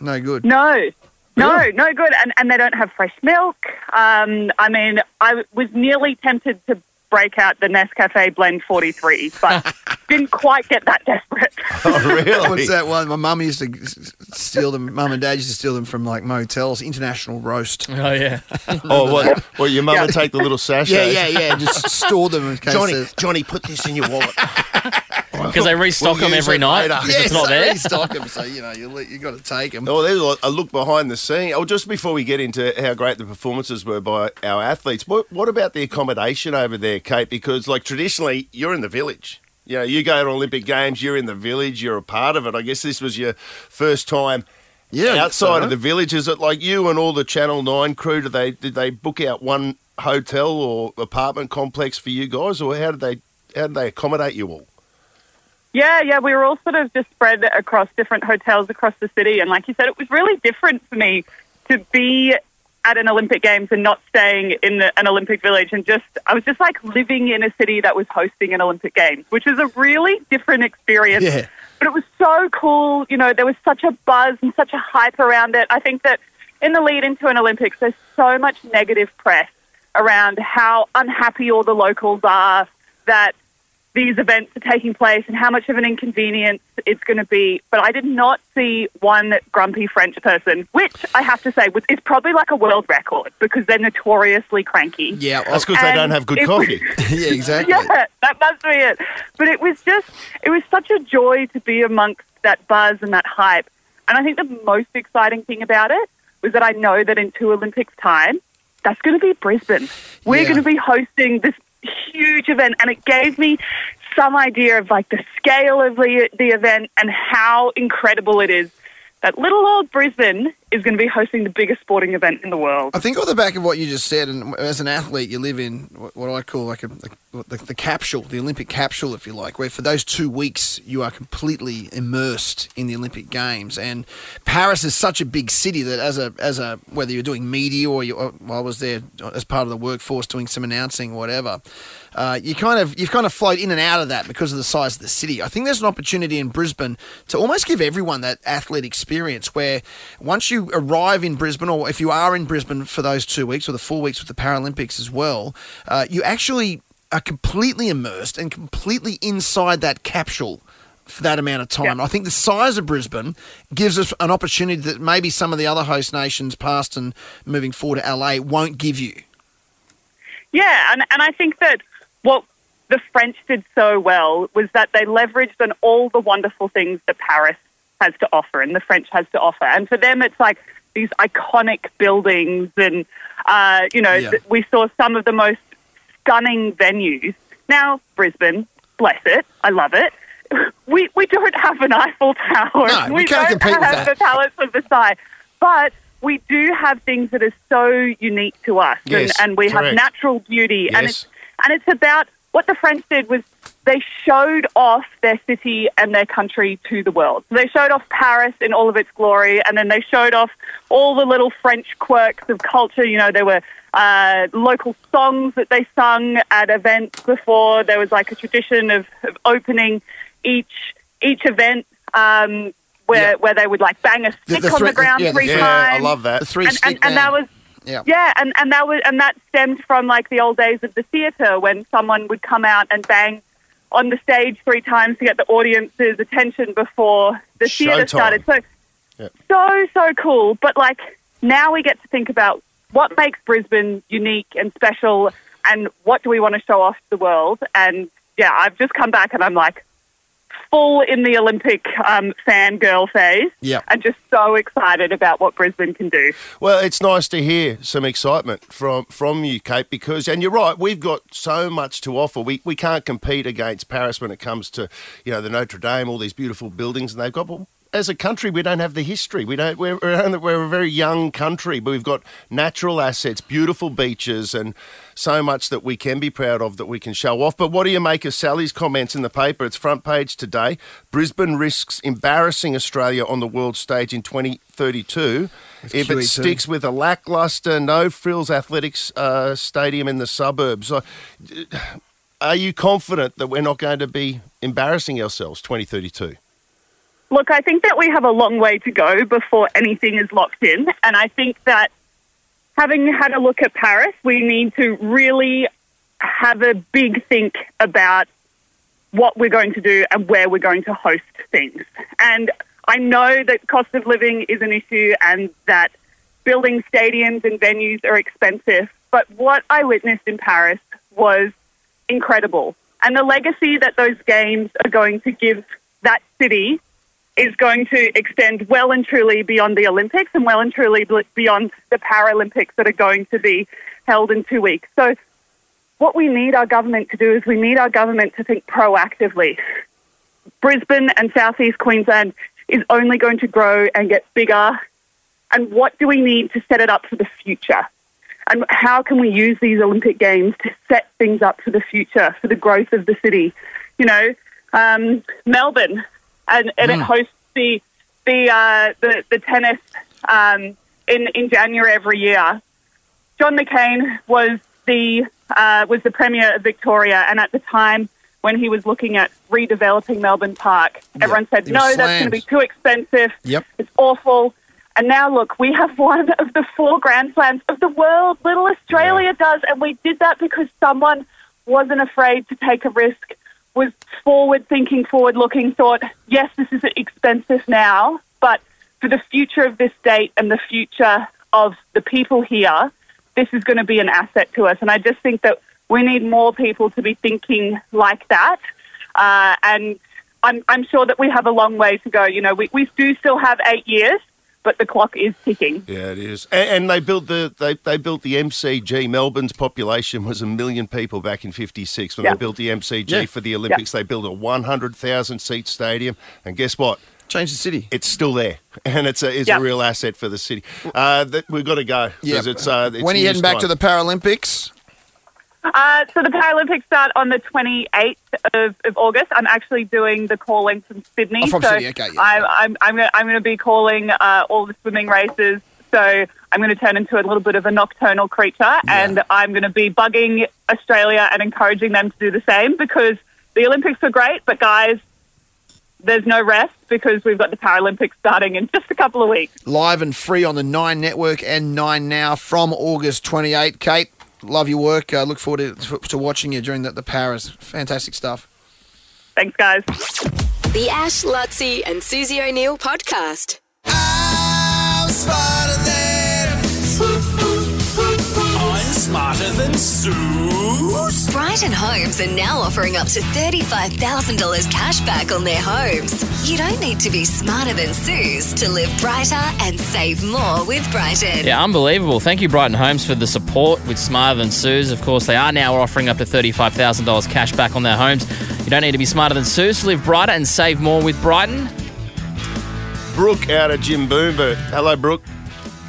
[SPEAKER 4] no good.
[SPEAKER 9] No. No,
[SPEAKER 4] Really?
[SPEAKER 9] no good. And, and they don't have fresh milk. Um, I mean, I was nearly tempted to break out the Nescafe Blend 43, but [LAUGHS] didn't quite get that desperate. [LAUGHS]
[SPEAKER 2] Oh, really?
[SPEAKER 4] What's that one? My mum used to steal them. Mum and dad used to steal them from like motels. International roast.
[SPEAKER 3] Oh yeah, [LAUGHS]
[SPEAKER 2] Oh, what? What? Your mum would take the little sachet.
[SPEAKER 4] Yeah, yeah, yeah. Just store them in case. [LAUGHS]
[SPEAKER 2] Johnny,
[SPEAKER 4] there's-
[SPEAKER 2] Johnny, put this in your wallet.
[SPEAKER 3] because they restock
[SPEAKER 2] We'll
[SPEAKER 3] them every
[SPEAKER 2] it
[SPEAKER 3] night.
[SPEAKER 2] later.
[SPEAKER 3] because
[SPEAKER 4] Yes,
[SPEAKER 3] it's not
[SPEAKER 4] they
[SPEAKER 3] there.
[SPEAKER 4] restock 'em, so you know you you got to take them.
[SPEAKER 2] Oh, there's a, a look behind the scene. Oh, just before we get into how great the performances were by our athletes, what, what about the accommodation over there, Cate? Because, like, traditionally, you're in the village. You know, you go to Olympic Games, you're in the village, you're a part of it. I guess this was your first time
[SPEAKER 4] Yeah,
[SPEAKER 2] outside
[SPEAKER 4] so.
[SPEAKER 2] of the village. Is it like you and all the Channel Nine crew? Did they did they book out one hotel or apartment complex for you guys, or how did they how did they accommodate you all?
[SPEAKER 9] Yeah, yeah, we were all sort of just spread across different hotels across the city. And like you said, it was really different for me to be at an Olympic Games and not staying in the, an Olympic village. And just, I was just like living in a city that was hosting an Olympic Games, which is a really different experience.
[SPEAKER 4] Yeah.
[SPEAKER 9] But it was so cool. You know, there was such a buzz and such a hype around it. I think that in the lead into an Olympics, there's so much negative press around how unhappy all the locals are that these events are taking place and how much of an inconvenience it's going to be. But I did not see one grumpy French person, which I have to say was, is probably like a world record because they're notoriously cranky.
[SPEAKER 4] Yeah,
[SPEAKER 2] That's because they don't have good
[SPEAKER 9] it
[SPEAKER 2] coffee. [LAUGHS]
[SPEAKER 4] yeah, exactly. [LAUGHS]
[SPEAKER 9] Yeah, that must be it. But it was just, it was such a joy to be amongst that buzz and that hype. And I think the most exciting thing about it was that I know that in two Olympics' time, that's going to be Brisbane. We're
[SPEAKER 4] Yeah.
[SPEAKER 9] going to be hosting this huge event, and it gave me some idea of like the scale of the the event and how incredible it is that little old Brisbane is going to be hosting the biggest sporting event in the world.
[SPEAKER 4] I think on the back of what you just said, and as an athlete, you live in what- I call like a, the, the capsule, the Olympic capsule, if you like, where for those two weeks you are completely immersed in the Olympic Games. And Paris is such a big city that as a as a whether you're doing media or, you, I was there as part of the workforce doing some announcing, whatever. Uh, you kind of you've kind of float in and out of that because of the size of the city. I think there's an opportunity in Brisbane to almost give everyone that athlete experience where once you arrive in Brisbane, or if you are in Brisbane for those two weeks or the four weeks with the Paralympics as well, uh, you actually are completely immersed and completely inside that capsule for that amount of time. I think the size of Brisbane gives us an opportunity that maybe some of the other host nations, past and moving forward to LA, won't give you.
[SPEAKER 9] Yeah, and, and I think that what the French did so well was that they leveraged on all the wonderful things that Paris has to offer and the French has to offer. And for them, it's like these iconic buildings, and, uh, you know,
[SPEAKER 4] Yeah.
[SPEAKER 9] we saw some of the most stunning venues. Now, Brisbane, bless it, I love it. [LAUGHS] We, we don't have an Eiffel Tower.
[SPEAKER 4] No, we can't
[SPEAKER 9] don't
[SPEAKER 4] compete with
[SPEAKER 9] have
[SPEAKER 4] that.
[SPEAKER 9] the Palace of Versailles. But we do have things that are so unique to us.
[SPEAKER 2] Yes,
[SPEAKER 9] and, and we
[SPEAKER 2] correct.
[SPEAKER 9] have natural beauty. And it's And it's about what the French did was they showed off their city and their country to the world. They showed off Paris in all of its glory, and then they showed off all the little French quirks of culture. You know, there were uh, local songs that they sung at events before. There was like a tradition of, of opening each each event um, where
[SPEAKER 4] Yeah.
[SPEAKER 9] where they would like bang a stick
[SPEAKER 4] the
[SPEAKER 9] on
[SPEAKER 4] three-
[SPEAKER 9] the ground
[SPEAKER 4] yeah,
[SPEAKER 9] three
[SPEAKER 2] Yeah,
[SPEAKER 9] times.
[SPEAKER 2] I love that.
[SPEAKER 4] The three
[SPEAKER 9] and,
[SPEAKER 4] stick
[SPEAKER 9] and, and that was
[SPEAKER 4] Yeah.
[SPEAKER 9] yeah, and, and that was and that stemmed from like the old days of the theatre when someone would come out and bang on the stage three times to get the audience's attention before the theatre started. So
[SPEAKER 2] Yeah.
[SPEAKER 9] so so cool. But like now we get to think about what makes Brisbane unique and special, and what do we want to show off to the world? And yeah, I've just come back and I'm like full in the Olympic um, fangirl phase.
[SPEAKER 4] Yeah.
[SPEAKER 9] and just so excited about what Brisbane can do.
[SPEAKER 2] Well, it's nice to hear some excitement from from you, Cate, because and you're right, we've got so much to offer. We we can't compete against Paris when it comes to you know the Notre Dame, all these beautiful buildings, and they've got. But as a country, we don't have the history. We don't. We're we're, a very young country, but we've got natural assets, beautiful beaches, and so much that we can be proud of that we can show off. But what do you make of Sally's comments in the paper? It's front page today. Brisbane risks embarrassing Australia on the world stage in 2032 if it
[SPEAKER 4] QE2.
[SPEAKER 2] sticks with a lackluster, no frills athletics uh, stadium in the suburbs. Are you confident that we're not going to be embarrassing ourselves 2032?
[SPEAKER 9] Look, I think that we have a long way to go before anything is locked in. And I think that having had a look at Paris, we need to really have a big think about what we're going to do and where we're going to host things. And I know that cost of living is an issue and that building stadiums and venues are expensive. But what I witnessed in Paris was incredible. And the legacy that those games are going to give that city is going to extend well and truly beyond the Olympics and well and truly beyond the Paralympics that are going to be held in two weeks. So, what we need our government to do is we need our government to think proactively. Brisbane and southeast Queensland is only going to grow and get bigger. And what do we need to set it up for the future? And how can we use these Olympic Games to set things up for the future, for the growth of the city? You know, um, Melbourne, and, and it hosts the the uh, the, the tennis um, in in January every year. John McCain was the uh, was the premier of Victoria, and at the time when he was looking at redeveloping Melbourne Park, everyone said, "No, that's going to be too expensive.
[SPEAKER 4] Yep.
[SPEAKER 9] It's awful." And now look, we have [LAUGHS] one of the four Grand Slams of the world. Little Australia does, and we did that because someone wasn't afraid to take a risk, was forward thinking, forward looking, thought, yes, this is expensive now, but for the future of this state and the future of the people here, this is going to be an asset to us. And I just think that we need more people to be thinking like that. Uh, and I'm, I'm sure that we have a long way to go. You know, we, we do still have eight years, but the clock is ticking.
[SPEAKER 2] Yeah, it is. And, and they built the they, they built the MCG. Melbourne's population was a million people back in '56 when
[SPEAKER 9] Yeah.
[SPEAKER 2] they built the MCG
[SPEAKER 4] Yeah.
[SPEAKER 2] for the Olympics. They built a 100,000 seat stadium, and guess what?
[SPEAKER 4] Change the city.
[SPEAKER 2] It's still there, [LAUGHS] and it's a it's
[SPEAKER 9] Yeah.
[SPEAKER 2] a real asset for the city. Uh, that, we've got to go because it's, uh, it's
[SPEAKER 4] when are you
[SPEAKER 2] news
[SPEAKER 4] heading back
[SPEAKER 2] time.
[SPEAKER 4] to the Paralympics?
[SPEAKER 9] Uh, so the Paralympics start on the 28th of, of August. I'm actually doing the calling from Sydney.
[SPEAKER 4] Oh, from
[SPEAKER 9] so
[SPEAKER 4] Sydney, okay, yeah.
[SPEAKER 9] I'm, I'm, I'm, gonna, I'm going to be calling uh, all the swimming races. So I'm going to turn into a little bit of a nocturnal creature, and I'm going to be bugging Australia and encouraging them to do the same because the Olympics are great, but guys, there's no rest because we've got the Paralympics starting in [LAUGHS] just a couple of weeks.
[SPEAKER 4] Live and free on the Nine Network and Nine Now from August 28. Cate, love your work. Uh, look forward to, to watching you during the, the Paris. Fantastic stuff.
[SPEAKER 9] Thanks, guys.
[SPEAKER 1] The Ash, Luttsy, and Susie O'Neill podcast.
[SPEAKER 10] Smarter than Suze.
[SPEAKER 11] Brighton Homes are now offering up to $35,000 cash back on their homes. You don't need to be smarter than Suze to live brighter and save more with Brighton.
[SPEAKER 3] Yeah, unbelievable. Thank you, Brighton Homes, for the support with Smarter Than Suze. Of course, they are now offering up to $35,000 cash back on their homes. You don't need to be smarter than Suze to live brighter and save more with Brighton.
[SPEAKER 2] Brooke out of Jimboomba. Hello, Brooke.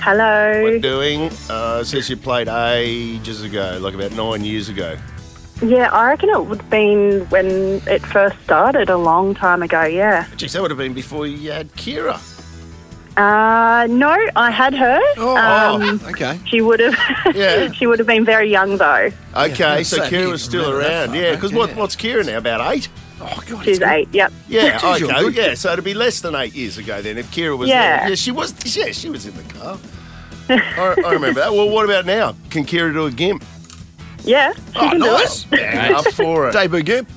[SPEAKER 9] Hello.
[SPEAKER 2] What doing? Uh, says you played ages ago, like about nine years ago.
[SPEAKER 9] Yeah, I reckon it would have been when it first started a long time ago, yeah.
[SPEAKER 2] Geez, that would have been before you had Kira.
[SPEAKER 9] Uh, no, I had her. Um,
[SPEAKER 4] okay.
[SPEAKER 9] She would have
[SPEAKER 2] Yeah. [LAUGHS]
[SPEAKER 9] she would have been very young though.
[SPEAKER 2] Okay, so
[SPEAKER 4] so
[SPEAKER 2] Kira was still around.
[SPEAKER 4] far
[SPEAKER 2] Yeah,
[SPEAKER 4] back,
[SPEAKER 2] because what,
[SPEAKER 4] yeah.
[SPEAKER 2] what's Kira now? About eight?
[SPEAKER 4] Oh, God.
[SPEAKER 9] She's eight, yep.
[SPEAKER 2] Yeah,
[SPEAKER 4] Geez, you're
[SPEAKER 2] okay.
[SPEAKER 4] good.
[SPEAKER 2] Yeah, so it'd be less than eight years ago then if Kira was
[SPEAKER 9] Yeah.
[SPEAKER 2] there. Yeah, she was. Yeah, she was in the car. [LAUGHS] I, I remember that. Well, what about now? Can Kira do a gimp?
[SPEAKER 9] Yeah, she
[SPEAKER 4] Oh,
[SPEAKER 9] can
[SPEAKER 4] nice.
[SPEAKER 9] do it.
[SPEAKER 2] Yeah, up [LAUGHS] for it.
[SPEAKER 4] Debut gimp.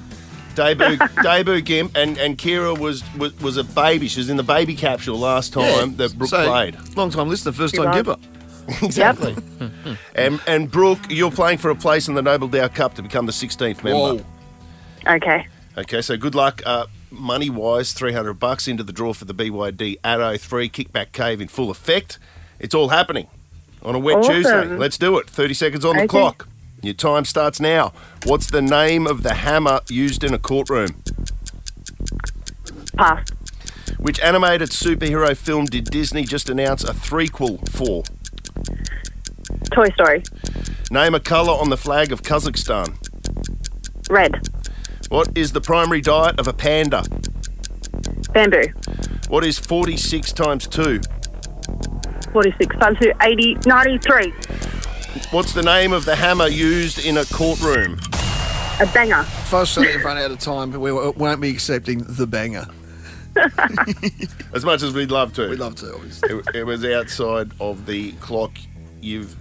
[SPEAKER 2] debut debut gimp, and and Kira was, was was a baby. She was in the baby capsule last time that Brooke
[SPEAKER 4] so,
[SPEAKER 2] played.
[SPEAKER 4] Long time listener, first time
[SPEAKER 9] was.
[SPEAKER 4] giver. [LAUGHS]
[SPEAKER 2] Exactly. and and Brooke, you're playing for a place in the Noble Dow Cup to become the 16th member.
[SPEAKER 4] Whoa.
[SPEAKER 9] Okay.
[SPEAKER 2] Okay, so good luck. Uh, money wise, 300 bucks into the draw for the BYD Atto 3 Kickback Cave in full effect. It's all happening on a wet
[SPEAKER 9] Awesome.
[SPEAKER 2] Tuesday. Let's do it. 30 seconds on the clock. Your time starts now. What's the name of the hammer used in a courtroom?
[SPEAKER 9] Pass.
[SPEAKER 2] Which animated superhero film did Disney just announce a threequel for?
[SPEAKER 9] Toy Story.
[SPEAKER 2] Name a colour on the flag of Kazakhstan.
[SPEAKER 9] Red.
[SPEAKER 2] What is the primary diet of a panda?
[SPEAKER 9] Bamboo.
[SPEAKER 2] What is 46 times 2?
[SPEAKER 9] 46 times 2, 80, 93.
[SPEAKER 2] What's the name of the hammer used in a courtroom?
[SPEAKER 9] A banger.
[SPEAKER 4] First time we've run out of time, but we won't be accepting the banger. [LAUGHS]
[SPEAKER 2] As much as we'd love to.
[SPEAKER 4] We'd love to, obviously.
[SPEAKER 2] It, it was outside of the clock. You've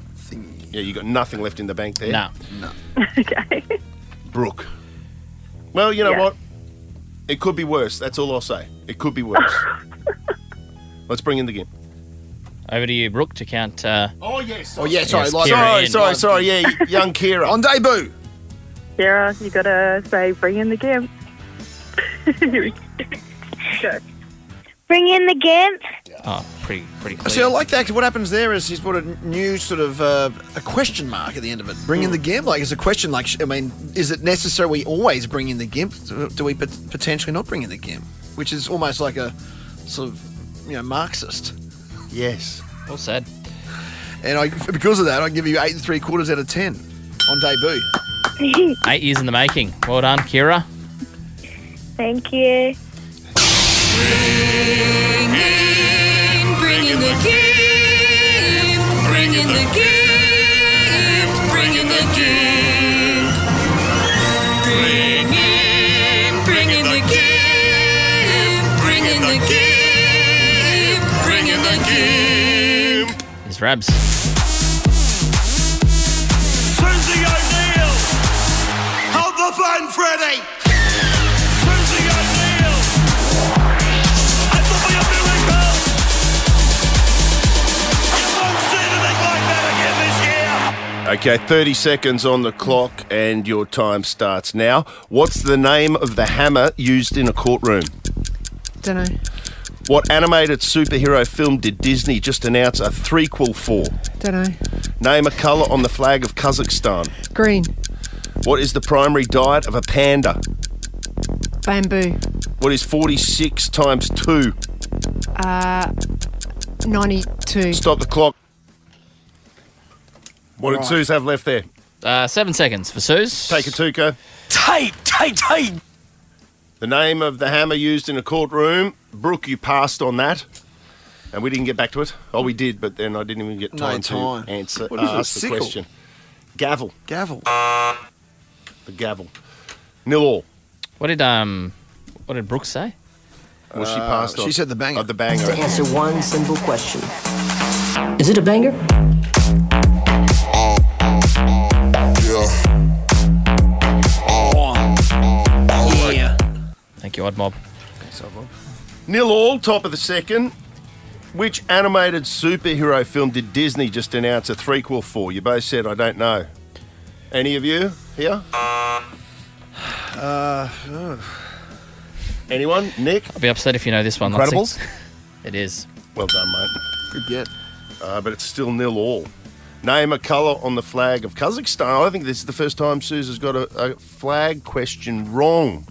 [SPEAKER 2] yeah, you got nothing left in the bank there.
[SPEAKER 3] No. No. [LAUGHS]
[SPEAKER 9] okay.
[SPEAKER 2] Brooke. Well, you know
[SPEAKER 9] Yeah.
[SPEAKER 2] what? It could be worse. That's all I'll say. It could be worse. [LAUGHS] Let's bring in the game.
[SPEAKER 3] Over to you, Brooke, to count. Uh,
[SPEAKER 2] Oh yes.
[SPEAKER 4] Oh, yeah, sorry.
[SPEAKER 3] Yes,
[SPEAKER 4] like,
[SPEAKER 2] Sorry,
[SPEAKER 3] in.
[SPEAKER 2] sorry, sorry. Yeah, young Kira. [LAUGHS]
[SPEAKER 4] On debut.
[SPEAKER 9] Sarah, you gotta say, bring in the game. [LAUGHS] Here we go.
[SPEAKER 12] Bring in the gimp.
[SPEAKER 3] oh, pretty, pretty clear.
[SPEAKER 4] See, I like that. 'cause what happens there is he's put a new sort of uh, a question mark at the end of it. Bring in the gimp. Like, it's a question. Like, sh- I mean, is it necessary we always bring in the gimp? Do we pot- potentially not bring in the gimp? Which is almost like a sort of, you know, Marxist.
[SPEAKER 2] Yes.
[SPEAKER 3] Well said.
[SPEAKER 4] And I, because of that, I give you eight and three quarters out of ten on debut. [LAUGHS] [LAUGHS]
[SPEAKER 3] Eight years in the making. Well done, Kira.
[SPEAKER 12] Thank you.
[SPEAKER 6] Bring in the game. Bring in the game. Bring in the game. Bring in, bring in the game. Bring in the game. Bring in the game.
[SPEAKER 3] There's Rabs.
[SPEAKER 10] Susie O'Neill! Hold the phone, Freddie!
[SPEAKER 2] Okay, 30 seconds on the clock and your time starts now. What's the name of the hammer used in a courtroom?
[SPEAKER 13] Don't know.
[SPEAKER 2] What animated superhero film did Disney just announce a threequel for?
[SPEAKER 13] Don't know.
[SPEAKER 2] Name a colour on the flag of Kazakhstan.
[SPEAKER 13] Green.
[SPEAKER 2] What is the primary diet of a panda?
[SPEAKER 13] Bamboo.
[SPEAKER 2] What is 46 times 2?
[SPEAKER 13] Uh, 92.
[SPEAKER 2] Stop the clock. What did
[SPEAKER 3] Right.
[SPEAKER 2] Suze have left there?
[SPEAKER 3] Uh, seven seconds for Suze.
[SPEAKER 2] Take a Tuco.
[SPEAKER 10] Tape, tape, tape!
[SPEAKER 2] The name of the hammer used in a courtroom. Brooke, you passed on that. And we didn't get back to it. Oh, we did, but then I didn't even get
[SPEAKER 4] No
[SPEAKER 2] time,
[SPEAKER 4] time.
[SPEAKER 2] to answer
[SPEAKER 4] What is it,
[SPEAKER 2] ask the
[SPEAKER 4] sickle?
[SPEAKER 2] question. Gavel.
[SPEAKER 4] Gavel.
[SPEAKER 2] The gavel. Nil all.
[SPEAKER 3] What did um, what did Brooke say?
[SPEAKER 2] Well, she
[SPEAKER 4] Uh,
[SPEAKER 2] passed on.
[SPEAKER 4] she said the banger.
[SPEAKER 2] Oh, the banger.
[SPEAKER 14] To answer one simple question Is it a banger?
[SPEAKER 3] Thank you, Odd Mob.
[SPEAKER 2] Nil all, top of the second. Which animated superhero film did Disney just announce a threequel for? You both said I don't know. Any of you here? [SIGHS]
[SPEAKER 4] Uh, oh.
[SPEAKER 2] Anyone? Nick?
[SPEAKER 3] I'll be upset if you know this one.
[SPEAKER 2] Incredibles? [LAUGHS]
[SPEAKER 3] It is.
[SPEAKER 2] Well done, mate.
[SPEAKER 4] Good get.
[SPEAKER 2] Uh, but it's still nil all. Name a colour on the flag of Kazakhstan. I think this is the first time Suze has got a, a flag question wrong.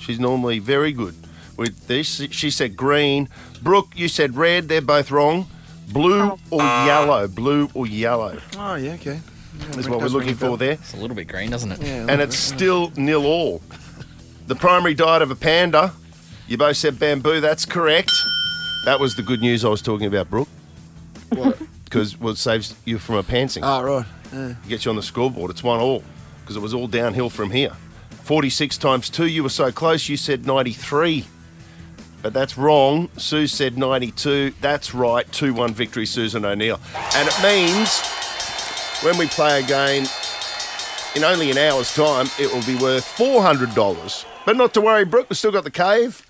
[SPEAKER 2] She's normally very good with this. She said green. Brooke, you said red. They're both wrong. Blue oh. or ah. yellow? Blue or yellow?
[SPEAKER 4] Oh, yeah, okay.
[SPEAKER 2] is what we're looking for there.
[SPEAKER 3] It's a little bit green, doesn't it?
[SPEAKER 2] Yeah, and it's still nil all. The primary diet of a panda, you both said bamboo, that's correct. That was the good news I was talking about, Brooke. Because well, it saves you from a pantsing.
[SPEAKER 15] Ah, right. Yeah.
[SPEAKER 2] Gets you on the scoreboard. It's one all because it was all downhill from here. 46 times 2, you were so close, you said 93. But that's wrong. Sue said 92. That's right. 2 1 victory, Susan O'Neill. And it means when we play again in only an hour's time, it will be worth $400. But not to worry, Brooke, we've still got the cave.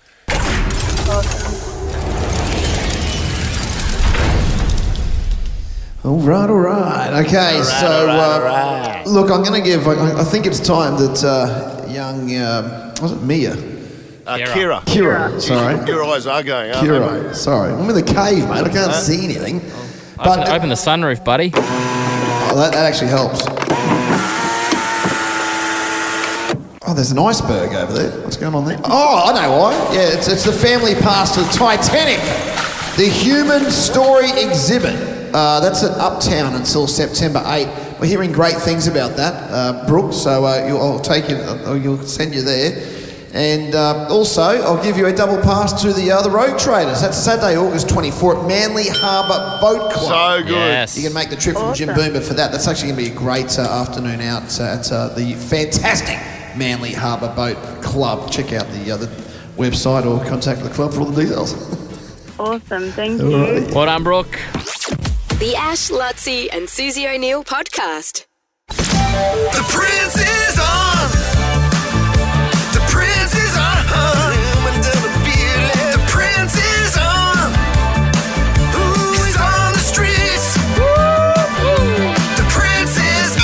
[SPEAKER 4] All right, all right. Okay, so uh, look, I'm going to give. I, I think it's time that uh, young uh, was it Mia?
[SPEAKER 2] Uh, Kira.
[SPEAKER 4] Kira, sorry. [LAUGHS]
[SPEAKER 2] Your eyes are going, aren't
[SPEAKER 4] Kira, sorry. I'm in the cave, mate. I can't see anything.
[SPEAKER 3] Open, open the sunroof, buddy.
[SPEAKER 4] Oh, that, that actually helps. Oh, there's an iceberg over there. What's going on there? Oh, I know why. Yeah, it's, it's the family pass to the Titanic, the human story exhibit. Uh, that's at Uptown until September 8. We're hearing great things about that, uh, Brooke. So uh, you'll, I'll take you. I'll you'll send you there. And uh, also, I'll give you a double pass to the uh, the Road Traders. That's Saturday, August 24 at Manly Harbour Boat Club.
[SPEAKER 2] So good. Yes.
[SPEAKER 4] You can make the trip from Jim
[SPEAKER 2] Awesome.
[SPEAKER 4] Boomba for that. That's actually going to be a great uh, afternoon out uh, at uh, the fantastic Manly Harbour Boat Club. Check out the, uh, the website or contact the club for all the details. [LAUGHS]
[SPEAKER 16] Awesome, thank
[SPEAKER 4] All
[SPEAKER 16] you.
[SPEAKER 4] right.
[SPEAKER 3] Well done, Brooke.
[SPEAKER 1] The Ash, Luttsy, and Susie O'Neill podcast.
[SPEAKER 17] The prince is on. The prince is on. The prince is on. Ooh, he's on the streets. The prince is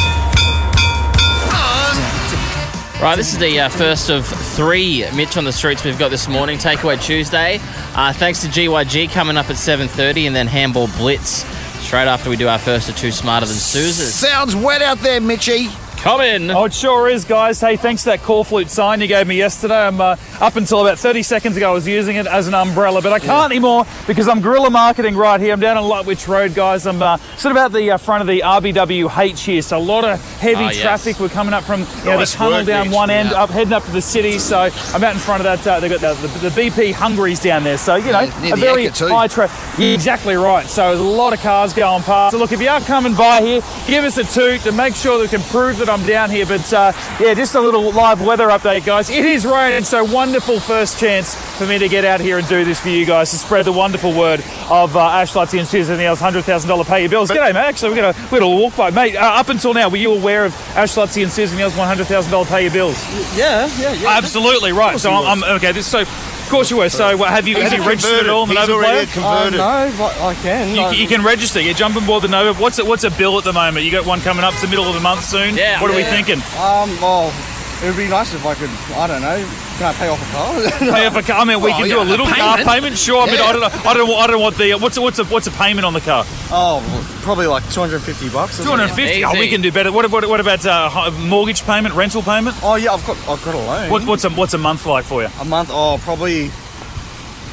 [SPEAKER 17] on.
[SPEAKER 3] Right, this is the uh, first of three Mitch on the streets we've got this morning. Takeaway Tuesday. Uh, thanks to GYG coming up at 7:30, and then Handball Blitz straight after we do our first of two smarter than Suze's.
[SPEAKER 15] Sounds wet out there, Mitchy.
[SPEAKER 3] Come in.
[SPEAKER 18] Oh, it sure is, guys. Hey, thanks for that corflute sign you gave me yesterday. I'm uh, up until about 30 seconds ago, I was using it as an umbrella, but I can't anymore because I'm guerrilla marketing right here. I'm down on Lutwyche Road, guys. I'm uh, sort of at the uh, front of the RBWH here, so a lot of heavy
[SPEAKER 3] Ah, yes.
[SPEAKER 18] traffic. We're coming up from you know, the tunnel down one end,
[SPEAKER 2] Yeah.
[SPEAKER 18] up heading up to the city. So I'm out in front of that. Uh, they've got the, the, the BP Hungries down there. So you know,
[SPEAKER 15] Yeah,
[SPEAKER 18] a very high traffic. Yeah, exactly right. So there's a lot of cars going past. So look, if you are coming by here, give us a toot to make sure that we can prove that I'm down here. But uh, yeah, just a little live weather update, guys. It is raining, so wonderful first chance for me to get out here and do this for you guys to spread the wonderful word of uh, Ash Luttsy and Susie O'Neill's hundred thousand dollar pay your bills. G'day, mate. Actually, we're gonna we're gonna walk by, mate. Uh, up until now, were you aware of Ash Luttsy and Susie O'Neill's one hundred thousand dollar pay your bills?
[SPEAKER 19] Yeah, yeah, yeah.
[SPEAKER 18] Absolutely right. So I'm, I'm okay. This, so of course you were. So what, have you have you registered at
[SPEAKER 2] converted.
[SPEAKER 18] all in the
[SPEAKER 2] He's
[SPEAKER 18] Nova
[SPEAKER 2] already
[SPEAKER 18] player?
[SPEAKER 2] converted.
[SPEAKER 19] Uh, no, but I can.
[SPEAKER 18] You,
[SPEAKER 19] I-
[SPEAKER 18] you can register. You jump on board the Nova. What's it? What's a bill at the moment? You got one coming up. It's the middle of the month soon.
[SPEAKER 3] Yeah.
[SPEAKER 18] What are we thinking?
[SPEAKER 19] Um, well, it would be nice if I could. I don't know. Can I pay off a car? [LAUGHS]
[SPEAKER 18] Pay off a car. I mean, we
[SPEAKER 19] Oh,
[SPEAKER 18] can
[SPEAKER 19] yeah,
[SPEAKER 18] do a little
[SPEAKER 19] a
[SPEAKER 18] car
[SPEAKER 19] payment.
[SPEAKER 18] payment. Sure. I mean, I don't know. I don't. I don't want the. What's a, what's a what's a payment on the car?
[SPEAKER 19] oh, well, probably like two hundred and fifty bucks. or
[SPEAKER 18] Two hundred and
[SPEAKER 19] something.
[SPEAKER 18] fifty. Oh, we can do better. What, what, what about uh, mortgage payment, rental payment?
[SPEAKER 19] Oh yeah, I've got I've got a loan.
[SPEAKER 18] What, what's a what's a month like for you?
[SPEAKER 19] a month? Oh, probably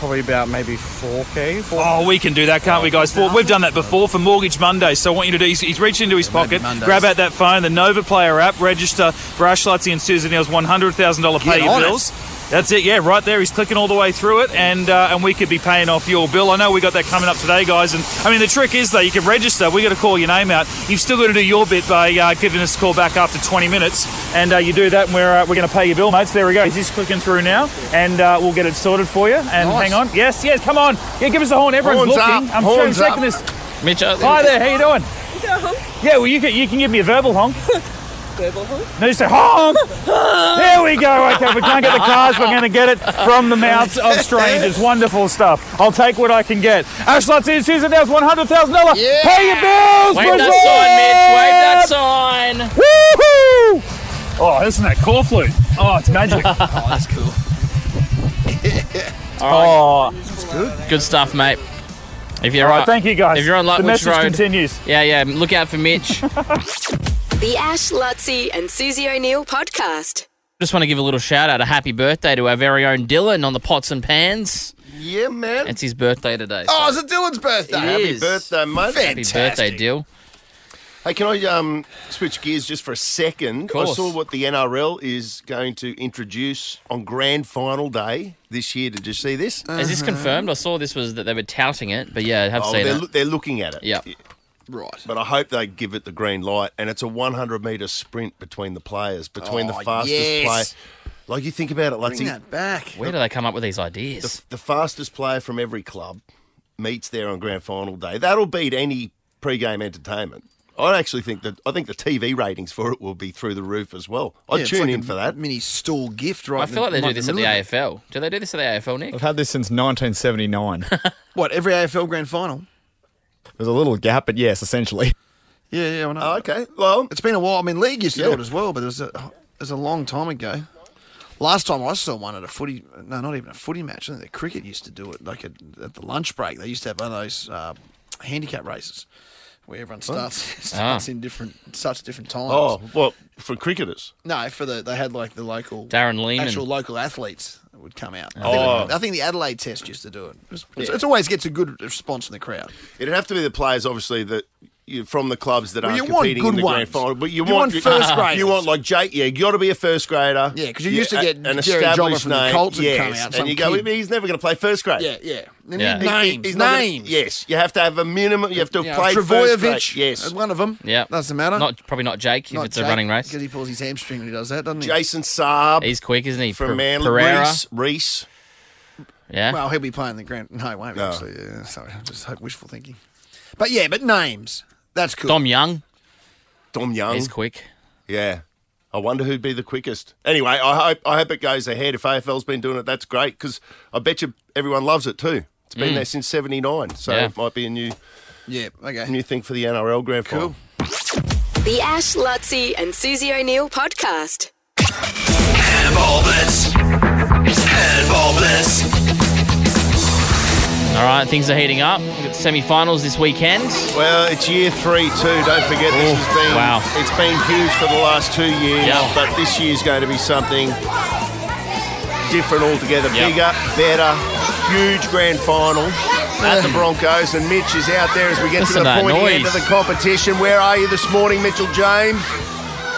[SPEAKER 19] probably about maybe four k.
[SPEAKER 18] Oh, we can do that, can't we, guys? For, we've done that before for Mortgage Monday. So I want you to do. He's, he's reached into his pocket,
[SPEAKER 15] Mondays.
[SPEAKER 18] grab out that phone, the Nova Player app, register for Ash Luttsy and Susie O'Neill's one hundred thousand dollar pay
[SPEAKER 15] Get
[SPEAKER 18] your
[SPEAKER 15] on it.
[SPEAKER 18] bills. That's it, yeah, right there. He's clicking all the way through it, and uh, and we could be paying off your bill. I know we got that coming up today, guys. And I mean, the trick is though, you can register. We got to call your name out. You've still got to do your bit by uh, giving us a call back after 20 minutes, and uh, you do that, and we're uh, we're going to pay your bill, mates. There we go. He's just clicking through now, and uh, we'll get it sorted for you. And
[SPEAKER 15] Nice.
[SPEAKER 18] hang on, yes, yes, come on, yeah, give us a horn. Everyone's
[SPEAKER 2] Horns
[SPEAKER 18] looking.
[SPEAKER 2] up,
[SPEAKER 18] I'm
[SPEAKER 2] horns
[SPEAKER 18] checking this.
[SPEAKER 3] Mitch, uh,
[SPEAKER 18] Hi there, how you doing? Yeah, well, you can you can give me a verbal honk. [LAUGHS]
[SPEAKER 19] Verbal honk?
[SPEAKER 18] No, you say honk. there we go. Okay, if we can't get the cars, we're going to get it from the mouths of strangers. Wonderful stuff. I'll take what I can get. Ash Luttsy and Susie O'Neill's, one hundred thousand dollar. Pay your bills.
[SPEAKER 3] Wave that sign, Mitch. Wave that sign.
[SPEAKER 18] Woohoo! Oh, isn't that corflute? Oh, it's magic. [LAUGHS]
[SPEAKER 15] Oh, that's cool. [LAUGHS]
[SPEAKER 3] All right.
[SPEAKER 18] oh,
[SPEAKER 3] Good good stuff, mate. If you're
[SPEAKER 18] all right.
[SPEAKER 3] on-
[SPEAKER 18] Thank you, guys.
[SPEAKER 3] If you're on
[SPEAKER 18] the
[SPEAKER 3] Lutwyche
[SPEAKER 18] message
[SPEAKER 3] Road,
[SPEAKER 18] continues.
[SPEAKER 3] yeah, yeah, look out for Mitch. [LAUGHS]
[SPEAKER 1] The Ash, Luttsy, and Susie O'Neill podcast.
[SPEAKER 3] Just want to give a little shout out, a happy birthday to our very own Dylan on the pots and pans.
[SPEAKER 2] Yeah, man.
[SPEAKER 3] It's his birthday today.
[SPEAKER 15] Oh, is it Dylan's birthday?
[SPEAKER 3] It
[SPEAKER 2] Happy
[SPEAKER 3] is.
[SPEAKER 2] birthday, mate.
[SPEAKER 3] Happy birthday, Dill.
[SPEAKER 2] Hey, can I um, switch gears just for a second? I
[SPEAKER 3] course.
[SPEAKER 2] saw what the NRL is going to introduce on Grand Final Day this year. Did you see this?
[SPEAKER 3] Is this confirmed? I saw this was that they were touting it, but yeah, I have
[SPEAKER 2] Oh,
[SPEAKER 3] seen
[SPEAKER 2] they're,
[SPEAKER 3] it.
[SPEAKER 2] loo- they're looking at it.
[SPEAKER 3] Yeah.
[SPEAKER 4] Right.
[SPEAKER 2] But I hope they give it the green light. And it's a 100 metre sprint between the players, between the
[SPEAKER 4] Oh,
[SPEAKER 2] fastest
[SPEAKER 4] yes.
[SPEAKER 2] player. Like you think about it,
[SPEAKER 4] Bring
[SPEAKER 2] Luttsy,
[SPEAKER 4] that back.
[SPEAKER 3] Where do they come up with these ideas?
[SPEAKER 2] the, the fastest player from every club meets there on Grand Final Day. That'll beat any pre-game entertainment. I actually think that I think the TV ratings for it will be through the roof as well. I'd
[SPEAKER 4] Yeah,
[SPEAKER 2] tune
[SPEAKER 4] like
[SPEAKER 2] in
[SPEAKER 4] a
[SPEAKER 2] for that.
[SPEAKER 4] Mini Stawell Gift, right?
[SPEAKER 3] I
[SPEAKER 4] in
[SPEAKER 3] feel like they
[SPEAKER 4] right
[SPEAKER 3] do this at the
[SPEAKER 4] middle of it.
[SPEAKER 3] AFL. Do they do this at the AFL, Nick?
[SPEAKER 20] I've had this since 1979. [LAUGHS]
[SPEAKER 4] What every AFL grand final?
[SPEAKER 20] There's a little gap, but yes, essentially.
[SPEAKER 4] Yeah, yeah, I know.
[SPEAKER 2] Oh, okay. Well,
[SPEAKER 4] it's been a while. I mean, league used to do it as well, but it was a it was a long time ago. Last time I saw one at a footy, no, not even a footy match. I think the cricket used to do it like at, at the lunch break. They used to have one of those uh, handicap races where everyone starts [LAUGHS] starts in different such different times.
[SPEAKER 2] Oh, what for cricketers?
[SPEAKER 4] No, for the they had like the local
[SPEAKER 3] Darren Lehmann.
[SPEAKER 4] actual local athletes that would come out. I,
[SPEAKER 2] Oh.
[SPEAKER 4] think, I think the Adelaide Test used to do it. It's, it's, it's always gets a good response from the crowd.
[SPEAKER 2] It'd have to be the players, obviously, that you, from the clubs that
[SPEAKER 4] Well,
[SPEAKER 2] aren't
[SPEAKER 4] you want
[SPEAKER 2] competing in
[SPEAKER 4] good
[SPEAKER 2] the grand
[SPEAKER 4] ones.
[SPEAKER 2] final. But you,
[SPEAKER 4] You
[SPEAKER 2] want,
[SPEAKER 4] want first graders. [LAUGHS]
[SPEAKER 2] You want like Jake. Yeah, you got to be a first grader.
[SPEAKER 4] Yeah, because you used to get
[SPEAKER 2] an
[SPEAKER 4] Jerry Jobber
[SPEAKER 2] established
[SPEAKER 4] from the
[SPEAKER 2] name.
[SPEAKER 4] Colts
[SPEAKER 2] yes,
[SPEAKER 4] come out,
[SPEAKER 2] and
[SPEAKER 4] some
[SPEAKER 2] you go.
[SPEAKER 4] kid.
[SPEAKER 2] He's never going to play first grade.
[SPEAKER 4] Yeah, yeah.
[SPEAKER 3] Yeah.
[SPEAKER 4] need names.
[SPEAKER 2] He's not gonna-
[SPEAKER 4] names.
[SPEAKER 2] yes, you have to have a minimum. You have to
[SPEAKER 4] You know,
[SPEAKER 2] play first grade.
[SPEAKER 4] Trbojevic.
[SPEAKER 2] Yes,
[SPEAKER 4] one of them.
[SPEAKER 3] Yeah.
[SPEAKER 4] Doesn't matter.
[SPEAKER 3] Not probably not Jake if
[SPEAKER 4] Not
[SPEAKER 3] it's a running race.
[SPEAKER 4] because he pulls his hamstring when he does that, doesn't he?
[SPEAKER 2] Jason Saab
[SPEAKER 3] He's quick, isn't he?
[SPEAKER 2] from
[SPEAKER 3] Per-
[SPEAKER 2] Manly.
[SPEAKER 3] Pereira.
[SPEAKER 2] Reese, Reese.
[SPEAKER 3] Yeah.
[SPEAKER 4] Well, he'll be playing the grand. No, he won't.
[SPEAKER 2] No.
[SPEAKER 4] Actually, yeah, sorry, just wishful thinking. But yeah, but names. That's cool.
[SPEAKER 3] Dom Young.
[SPEAKER 2] Dom Young.
[SPEAKER 3] He's quick.
[SPEAKER 2] Yeah. I wonder who'd be the quickest. Anyway, I hope I hope it goes ahead. If AFL's been doing it, that's great because I bet you everyone loves it too. It's been
[SPEAKER 3] Mm.
[SPEAKER 2] there since '79, so
[SPEAKER 3] Yeah.
[SPEAKER 2] it might be a new
[SPEAKER 4] Yeah. Okay.
[SPEAKER 2] new thing for the NRL grand final.
[SPEAKER 1] The Ash, Luttsy, and Susie O'Neill podcast.
[SPEAKER 10] Handball blitz. Handball blitz.
[SPEAKER 3] All right, things are heating up. We've got the semi-finals this weekend.
[SPEAKER 2] Well, it's year three too. Don't forget this has been
[SPEAKER 3] wow.
[SPEAKER 2] It's been huge for the last two years,
[SPEAKER 3] Yep.
[SPEAKER 2] but this year's going to be something different altogether.
[SPEAKER 3] Yep.
[SPEAKER 2] Bigger, better, huge grand final at the Broncos, and Mitch is out there as we get
[SPEAKER 3] Listen
[SPEAKER 2] to the pointy end of the competition. Where are you this morning, Mitchell James?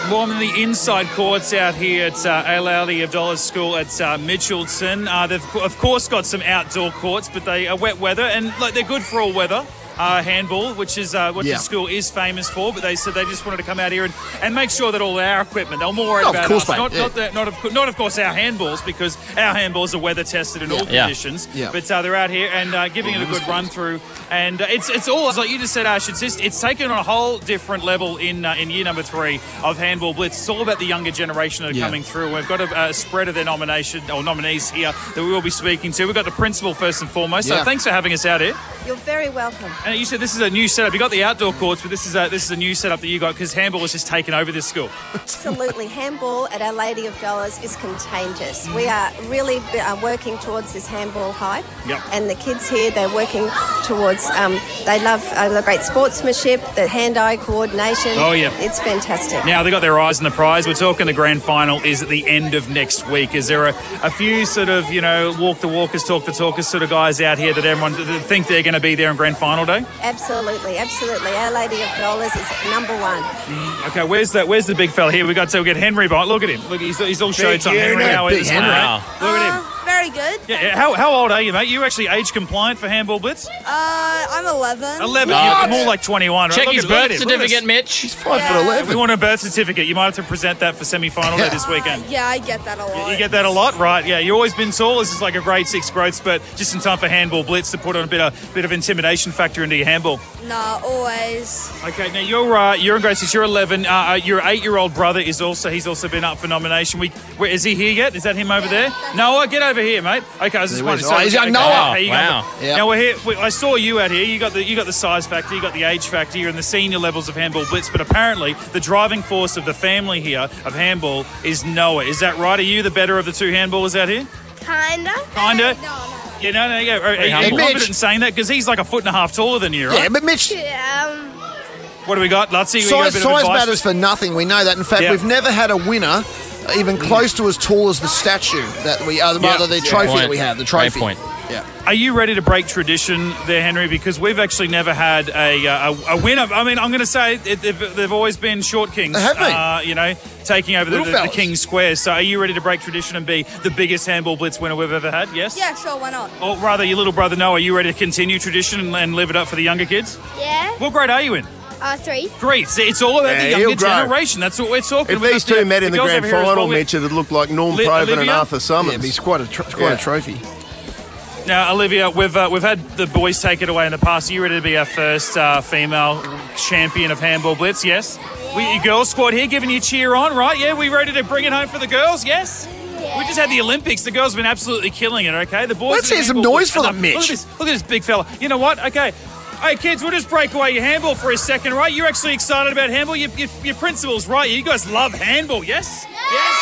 [SPEAKER 18] In the inside courts out here at uh, Dolours School at uh, Mitchelton. Uh, they've of course got some outdoor courts, but they are wet weather and like they're good for all weather. Uh, handball, which is uh, what
[SPEAKER 4] Yeah.
[SPEAKER 18] the school is famous for, but they said they just wanted to come out here and, and make sure that all our equipment, they're more worried
[SPEAKER 4] Oh, of
[SPEAKER 18] about
[SPEAKER 4] course,
[SPEAKER 18] us,
[SPEAKER 4] mate,
[SPEAKER 18] not,
[SPEAKER 4] yeah.
[SPEAKER 18] not, the, not, of, not of course our handballs, because our handballs are weather tested in all
[SPEAKER 3] Yeah.
[SPEAKER 18] conditions.
[SPEAKER 4] Yeah.
[SPEAKER 18] But uh, they're out here and uh, giving it a good run through, and uh, it's it's all like you just said, Ash. It's just it's taken on a whole different level in uh, in year number three of handball blitz. It's all about the younger generation that are
[SPEAKER 4] Yeah.
[SPEAKER 18] coming through. We've got a, a spread of their nomination or nominees here that we will be speaking to. We've got the principal first and foremost.
[SPEAKER 4] Yeah.
[SPEAKER 18] So thanks for having us out here.
[SPEAKER 21] You're very welcome.
[SPEAKER 18] And you said this is a new setup. You got the outdoor courts, but this is a this is a new setup that you got because handball has just taken over this school.
[SPEAKER 21] Absolutely. Handball at Our Lady of Dolours is contagious. We are really uh, working towards this handball hype.
[SPEAKER 18] Yep.
[SPEAKER 21] And the kids here, they're working towards, um, they love uh, the great sportsmanship, the hand eye coordination.
[SPEAKER 18] Oh, yeah.
[SPEAKER 21] It's fantastic.
[SPEAKER 18] Now they got their eyes on the prize. We're talking the grand final is at the end of next week. Is there a, a few sort of you know walk the walkers, talk the talkers sort of guys out here that everyone that think they're going to be there on grand final day?
[SPEAKER 21] Absolutely, absolutely. Our Lady of Dolours is number one.
[SPEAKER 18] Mm, okay, where's that? Where's the big fella here? We got so we get Henry by. Look at him. Look, he's, he's all
[SPEAKER 2] Big
[SPEAKER 18] showtime. Henry,
[SPEAKER 2] unit.
[SPEAKER 18] how
[SPEAKER 4] Big
[SPEAKER 18] is
[SPEAKER 4] Henry.
[SPEAKER 18] Wow. Look at him.
[SPEAKER 22] Very good.
[SPEAKER 18] Yeah, yeah, how, how old are you, mate? You actually age compliant for handball blitz?
[SPEAKER 22] Uh, I'm 11.
[SPEAKER 18] 11.
[SPEAKER 3] What?
[SPEAKER 18] You're more like 21. Right?
[SPEAKER 3] Check
[SPEAKER 18] Look
[SPEAKER 3] his
[SPEAKER 18] at- look at
[SPEAKER 3] birth
[SPEAKER 18] him. Look at
[SPEAKER 3] certificate. Mitch.
[SPEAKER 4] He's five
[SPEAKER 22] Yeah.
[SPEAKER 4] foot
[SPEAKER 18] We
[SPEAKER 4] eleven.
[SPEAKER 18] want a birth certificate. You might have to present that for semi-final day this weekend.
[SPEAKER 22] Yeah, I get that a lot.
[SPEAKER 18] You get that a lot, right? Yeah, you've always been tall. This is like a grade six growth spurt, just in time for handball blitz to put on a bit of bit of intimidation factor into your handball.
[SPEAKER 22] Nah, always.
[SPEAKER 18] Okay, now you're uh, you're in grade six. You're 11. Uh, uh, your eight-year-old brother is also he's also been up for nomination. We where, is he here yet? Is that him over there? Noah, get over here, mate. Okay, I was just
[SPEAKER 4] There
[SPEAKER 18] wondering.
[SPEAKER 4] he is. Oh, he's young Noah.
[SPEAKER 18] okay, you got
[SPEAKER 3] Wow.
[SPEAKER 18] the-
[SPEAKER 4] Yep.
[SPEAKER 18] Now we're here. We, I saw you out here. You got the you got the size factor. You got the age factor. You're in the senior levels of handball blitz. But apparently, the driving force of the family here of handball is Noah. Is that right? Are you the better of the two handballers out here?
[SPEAKER 22] Kinda.
[SPEAKER 18] Kinda.
[SPEAKER 22] No, no.
[SPEAKER 18] Yeah, no, no, yeah. Are, are you
[SPEAKER 3] humble.
[SPEAKER 18] confident
[SPEAKER 4] Mitch.
[SPEAKER 18] in saying that? Because he's like a foot and a half taller than you, right?
[SPEAKER 4] Yeah, but Mitch,
[SPEAKER 22] Yeah, um,
[SPEAKER 18] What do we got, Luttsy? We got a
[SPEAKER 4] size,
[SPEAKER 18] bit of
[SPEAKER 4] size
[SPEAKER 18] advice?
[SPEAKER 4] matters for nothing. We know that. In fact,
[SPEAKER 18] Yeah.
[SPEAKER 4] we've never had a winner even close to as tall as the statue that we, uh, rather the
[SPEAKER 18] Yeah.
[SPEAKER 4] trophy
[SPEAKER 3] Point.
[SPEAKER 4] that we have, the
[SPEAKER 3] Great
[SPEAKER 4] trophy.
[SPEAKER 3] point.
[SPEAKER 4] Yeah.
[SPEAKER 18] Are you ready to break tradition there, Henry? Because we've actually never had a uh, a, a winner. I mean, I'm going to say it, they've, they've always been short kings.
[SPEAKER 4] They have been.
[SPEAKER 18] Uh, you know, taking over the,
[SPEAKER 4] Little
[SPEAKER 18] the, the. King's Square. So, are you ready to break tradition and be the biggest handball blitz winner we've ever had? Yes.
[SPEAKER 22] Yeah, sure, why not?
[SPEAKER 18] Or rather, your little brother Noah, are you ready to continue tradition and, and live it up for the younger kids?
[SPEAKER 22] Yeah.
[SPEAKER 18] What grade are you in?
[SPEAKER 22] Uh, three.
[SPEAKER 18] Three. See, it's all about
[SPEAKER 2] Yeah,
[SPEAKER 18] the younger generation. That's what we're talking
[SPEAKER 2] If
[SPEAKER 18] about.
[SPEAKER 2] these two met in the
[SPEAKER 18] girls
[SPEAKER 2] grand
[SPEAKER 18] over here as
[SPEAKER 2] final,
[SPEAKER 18] well,
[SPEAKER 2] Mitch, it'd look like Norm
[SPEAKER 18] Li-
[SPEAKER 2] Provan and Arthur Summons.
[SPEAKER 4] Yeah, it's quite a tr- quite
[SPEAKER 2] Yeah.
[SPEAKER 4] a trophy.
[SPEAKER 18] Now, Olivia, we've uh, we've had the boys take it away in the past. Are you ready to be our first uh, female champion of handball blitz? Yes. We, your girls squad here giving you a cheer on, right? Yeah, we ready to bring it home for the girls? Yes. We just had the Olympics. The girls have been absolutely killing it. Okay, the boys.
[SPEAKER 4] Let's hear some noise
[SPEAKER 18] blitz-
[SPEAKER 4] for them,
[SPEAKER 18] Look at
[SPEAKER 4] Mitch.
[SPEAKER 18] this. Look at this big fella. You know what? Okay. Hey kids, we'll just break away your handball for a second, right? You're actually excited about handball. Your, your, your principal's right. You guys love handball, yes? Yes.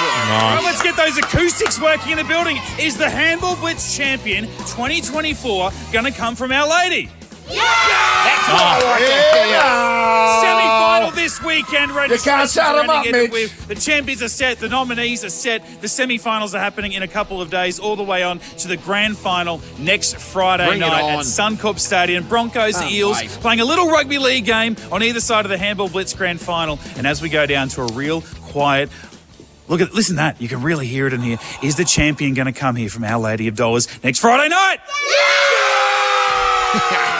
[SPEAKER 18] All right, let's get those acoustics working in the building. Is the Handball Blitz champion 2024 going to come from Our Lady? Yeah! That's what I like to hear. Semi-final this weekend. Registration's
[SPEAKER 10] shut 'em
[SPEAKER 18] running
[SPEAKER 10] up,
[SPEAKER 18] in.
[SPEAKER 10] Mitch.
[SPEAKER 18] We- The champions are set. The nominees are set. The semi-finals are happening in a couple of days, all the way on to the grand final next Friday
[SPEAKER 4] Bring it
[SPEAKER 18] night
[SPEAKER 4] on.
[SPEAKER 18] at Suncorp Stadium. Broncos,
[SPEAKER 4] Can't
[SPEAKER 18] Eels
[SPEAKER 4] wait.
[SPEAKER 18] playing a little rugby league game on either side of the Handball Blitz grand final. And as we go down to a real quiet Look at listen to that. You can really hear it in here. Is the champion going to come here from Our Lady of Dolours next Friday night? [LAUGHS] [LAUGHS]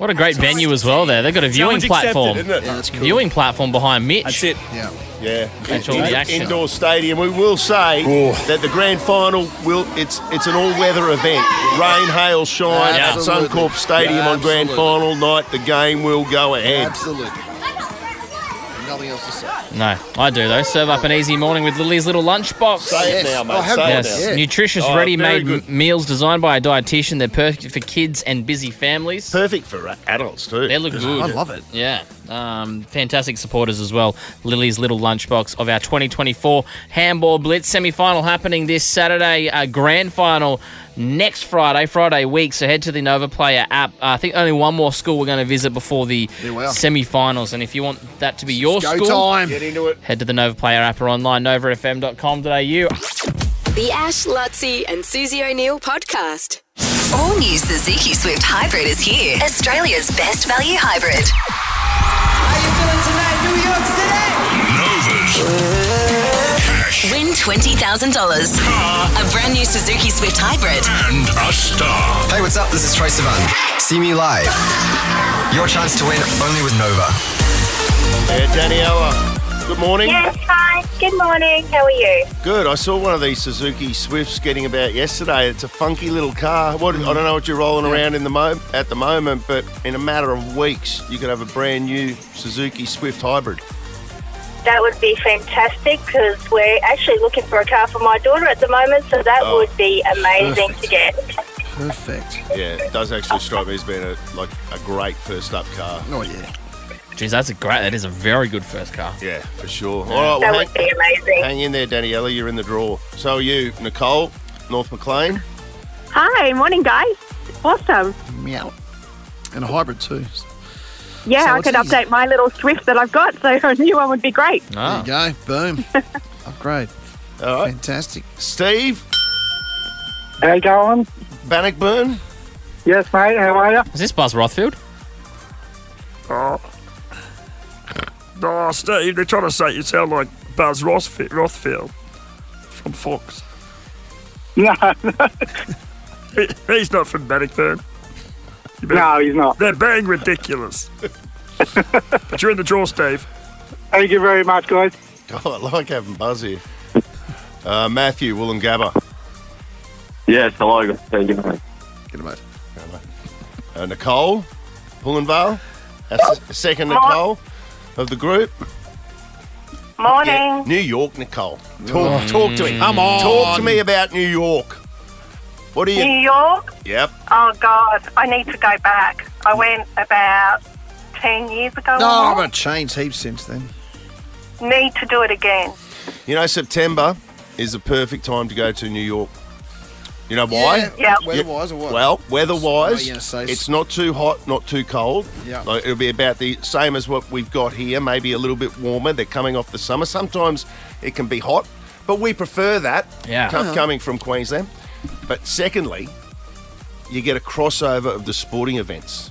[SPEAKER 3] What a great venue as well there. They've got a viewing
[SPEAKER 18] Challenge accepted,
[SPEAKER 3] platform.
[SPEAKER 2] isn't it?
[SPEAKER 4] Yeah, that's cool.
[SPEAKER 3] Viewing platform behind Mitch.
[SPEAKER 18] That's it.
[SPEAKER 4] Yeah.
[SPEAKER 2] Yeah,
[SPEAKER 3] Catch all the action.
[SPEAKER 2] indoor stadium. We will say that the grand final will it's it's an all weather event. Rain, hail, shine at
[SPEAKER 4] Absolutely.
[SPEAKER 2] Suncorp Stadium on grand final night. The game will go ahead.
[SPEAKER 4] Absolutely. Nothing else to say.
[SPEAKER 3] No, I do though. Serve up an easy morning with Lily's little lunchbox.
[SPEAKER 2] Say it
[SPEAKER 4] Yes.
[SPEAKER 2] now, mate.
[SPEAKER 4] Oh,
[SPEAKER 2] Say
[SPEAKER 4] good.
[SPEAKER 2] it now.
[SPEAKER 3] Nutritious,
[SPEAKER 2] Oh,
[SPEAKER 3] ready-made
[SPEAKER 2] very good.
[SPEAKER 3] m- meals designed by a dietitian. They're perfect for kids and busy families.
[SPEAKER 2] Perfect for adults too.
[SPEAKER 3] They look good.
[SPEAKER 4] I love it.
[SPEAKER 3] Yeah. Um, fantastic supporters as well. Lily's Little Lunchbox of our 2024 Handball Blitz semi-final happening this Saturday. Uh, grand final next Friday, Friday week. So head to the Nova Player app. Uh, I think only one more school we're going to visit before the semi-finals. And if you want that to be your
[SPEAKER 4] Go
[SPEAKER 3] school,
[SPEAKER 4] time.
[SPEAKER 2] Get into it.
[SPEAKER 3] head to the Nova Player app or online novafm.com.au.
[SPEAKER 1] The Ash, Luttsy, and Susie O'Neill podcast.
[SPEAKER 11] All new Suzuki Swift Hybrid is here. Australia's best value hybrid. Win $20,000. A brand new Suzuki Swift Hybrid.
[SPEAKER 10] And a star.
[SPEAKER 23] Hey, what's up? This is Troye Sivan. See me live. Your chance to win only with Nova.
[SPEAKER 2] Yeah, Daniela. Good morning.
[SPEAKER 12] Yes, hi. Good morning. How are you?
[SPEAKER 2] Good. I saw one of these Suzuki Swifts getting about yesterday. It's a funky little car. What I don't know what you're rolling around in the mo- at the moment, but in a matter of weeks, you could have a brand new Suzuki Swift hybrid.
[SPEAKER 12] That would be fantastic because we're actually looking for a car for my daughter at the moment, so that
[SPEAKER 2] Oh,
[SPEAKER 12] would be amazing
[SPEAKER 2] perfect.
[SPEAKER 12] to get.
[SPEAKER 4] Perfect.
[SPEAKER 2] Yeah, it does actually strike me as being a like a great first up car.
[SPEAKER 4] Oh yeah.
[SPEAKER 3] Geez, that's a great. That is a very good first car.
[SPEAKER 2] Yeah, for sure.
[SPEAKER 3] Yeah.
[SPEAKER 2] All right,
[SPEAKER 12] That
[SPEAKER 2] well,
[SPEAKER 12] would be amazing.
[SPEAKER 2] hang, hang in there, Daniela. You're in the draw. So are you, Nicole, North Maclean.
[SPEAKER 9] Hi, morning, guys. Awesome.
[SPEAKER 4] Meow. And a hybrid too.
[SPEAKER 9] Yeah,
[SPEAKER 4] So
[SPEAKER 9] I
[SPEAKER 4] it's
[SPEAKER 9] could
[SPEAKER 4] easy.
[SPEAKER 9] update my little Swift that I've got, [LAUGHS] so a new one would be great.
[SPEAKER 3] Ah.
[SPEAKER 4] There you go. Boom. [LAUGHS] Upgrade.
[SPEAKER 2] All right,
[SPEAKER 4] Fantastic.
[SPEAKER 2] Steve
[SPEAKER 5] How you going?
[SPEAKER 2] Bannockburn.
[SPEAKER 5] Yes, mate. How are you?
[SPEAKER 3] Is this Buzz Rothfield?
[SPEAKER 24] Oh. Oh, Steve, they're trying to say you sound like Buzz Rothf- Rothfield from Fox.
[SPEAKER 5] No, [LAUGHS]
[SPEAKER 24] He, he's not from Bannockburn. You better-
[SPEAKER 5] no, he's not.
[SPEAKER 24] They're being ridiculous. [LAUGHS] but you're in the draw, Steve.
[SPEAKER 5] Thank you very much, guys.
[SPEAKER 2] Oh, [LAUGHS] I like having Buzz here. Uh, Matthew Woolloongabba.
[SPEAKER 5] Yes, hello. Thank you, mate.
[SPEAKER 4] Get him out.
[SPEAKER 2] Uh, Nicole Pullenvale. That's the second Nicole of the group.
[SPEAKER 12] Morning.
[SPEAKER 2] Yeah, New York, Nicole. Talk, talk to me.
[SPEAKER 4] Come on.
[SPEAKER 2] Talk to me about New York. What do you?
[SPEAKER 12] New York?
[SPEAKER 2] Yep.
[SPEAKER 12] Oh, God. I need to go back. I went about 10 years ago.
[SPEAKER 4] No,
[SPEAKER 12] or
[SPEAKER 4] I've
[SPEAKER 12] more.
[SPEAKER 4] got changed heaps since then.
[SPEAKER 12] Need to do it again.
[SPEAKER 2] You know, September is the perfect time to go to New York. You know why?
[SPEAKER 12] Yeah.
[SPEAKER 4] Weather-wise or what?
[SPEAKER 2] Well, weather-wise,
[SPEAKER 4] are say?
[SPEAKER 2] it's not too hot, not too cold.
[SPEAKER 4] Yeah.
[SPEAKER 2] Like, it'll be about the same as what we've got here, maybe a little bit warmer. They're coming off the summer. Sometimes it can be hot, But we prefer that
[SPEAKER 3] Yeah.
[SPEAKER 2] com-
[SPEAKER 3] Uh-huh.
[SPEAKER 2] coming from Queensland. But secondly, you get a crossover of the sporting events.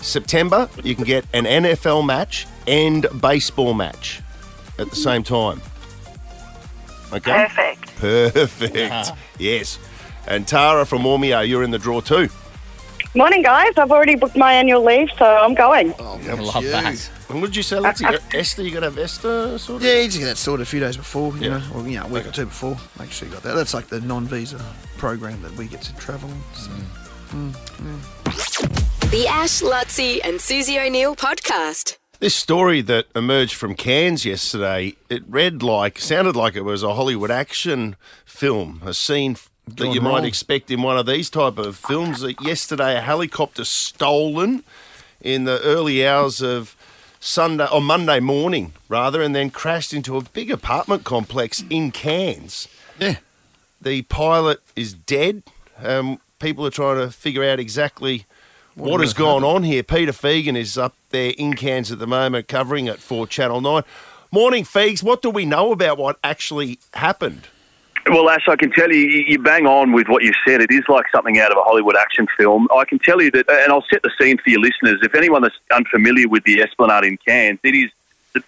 [SPEAKER 2] September, you can get an NFL match and baseball match at the same time. Okay?
[SPEAKER 16] Perfect.
[SPEAKER 2] Perfect. Yes. And Tara from Ormeau, you're in the draw too.
[SPEAKER 16] Morning, guys. I've already booked my annual leave, so I'm going.
[SPEAKER 2] Oh,
[SPEAKER 3] I love that.
[SPEAKER 2] And what did you say, Lexi? [LAUGHS] ESTA, you got to have ESTA sort of?
[SPEAKER 4] Yeah, you just get that sorted a few days before, you know, or you know, a week or two before. Make sure you got that. That's like the non-visa program that we get to travel on. So. Mm, yeah.
[SPEAKER 1] The Ash, Luttsy, and Susie O'Neill podcast.
[SPEAKER 2] This story that emerged from Cairns yesterday, it read like, sounded like it was a Hollywood action film, a scene f- that
[SPEAKER 4] Gone
[SPEAKER 2] you might expect in one of these type of films. That yesterday, a helicopter stolen in the early hours of Sunday or Monday morning, rather, and then crashed into a big apartment complex in Cairns.
[SPEAKER 4] Yeah.
[SPEAKER 2] The pilot is dead. Um, people are trying to figure out exactly
[SPEAKER 4] What
[SPEAKER 2] what, has gone on here. Peter Fegan is up there in Cairns at the moment, covering it for Channel 9. Morning, Fegs. What do we know about what actually happened?
[SPEAKER 25] Well, Ash, I can tell you, you bang on with what you said. It is like something out of a Hollywood action film. I can tell you that, uh, and I'll set the scene for your listeners. If anyone that's unfamiliar with the Esplanade in Cairns, it is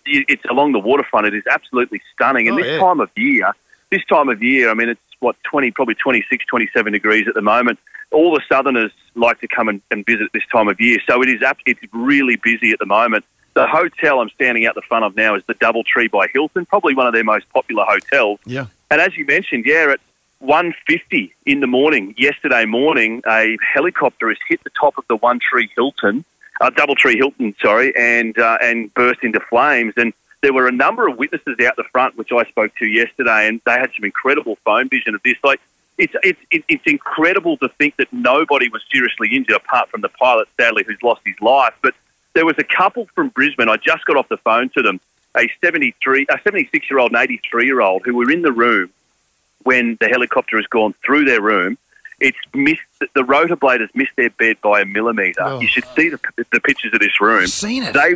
[SPEAKER 25] it's along the waterfront. It is absolutely stunning. And
[SPEAKER 2] Oh,
[SPEAKER 25] this
[SPEAKER 2] yeah.
[SPEAKER 25] time of year, this time of year, I mean, it's what twenty, probably 26, 27 degrees at the moment. All the Southerners like to come and, and visit this time of year, so it is it's really busy at the moment. The hotel I'm standing out the front of now is the DoubleTree by Hilton, probably one of their most popular hotels.
[SPEAKER 4] Yeah.
[SPEAKER 25] And as you mentioned, yeah, at 1.50 in the morning, yesterday morning, a helicopter has hit the top of the One Tree Hilton, uh, Doubletree Hilton, sorry, and uh, and burst into flames. And there were a number of witnesses out the front, which I spoke to yesterday, and they had some incredible phone vision of this. Like, it's it's it's incredible to think that nobody was seriously injured apart from the pilot, sadly, who's lost his life. But there was a couple from Brisbane. I just got off the phone to them, a 73, a 76 year old and 83 year old who were in the room when the helicopter has gone through their room. It's missed the rotor blade has missed their bed by a millimetre.
[SPEAKER 4] Oh.
[SPEAKER 25] You should see the, the pictures of this room.
[SPEAKER 4] I've seen it.
[SPEAKER 25] They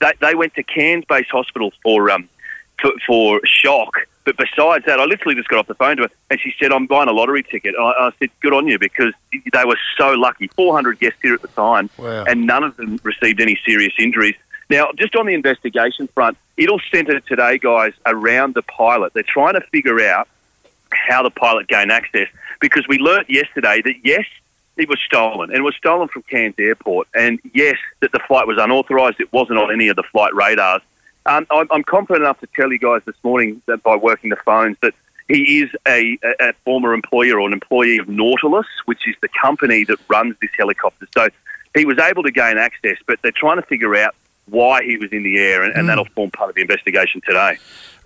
[SPEAKER 25] they, they went to Cairns Base Hospital for um for, for shock. But besides that, I literally just got off the phone to her, and she said, "I'm buying a lottery ticket." I, I said, "Good on you," because they were so lucky. 400 guests here at the time,
[SPEAKER 2] Wow.
[SPEAKER 25] and none of them received any serious injuries. Now, just on the investigation front, it'll centre today, guys, around the pilot. They're trying to figure out how the pilot gained access because we learnt yesterday that yes, it was stolen and it was stolen from Cairns Airport, and yes, that the flight was unauthorised. It wasn't on any of the flight radars. Um, I'm, I'm confident enough to tell you guys this morning that by working the phones that he is a, a, a former employer or an employee of Nautilus, which is the company that runs this helicopter. So he was able to gain access, but they're trying to figure out why he was in the air, and, and that'll form part of the investigation today.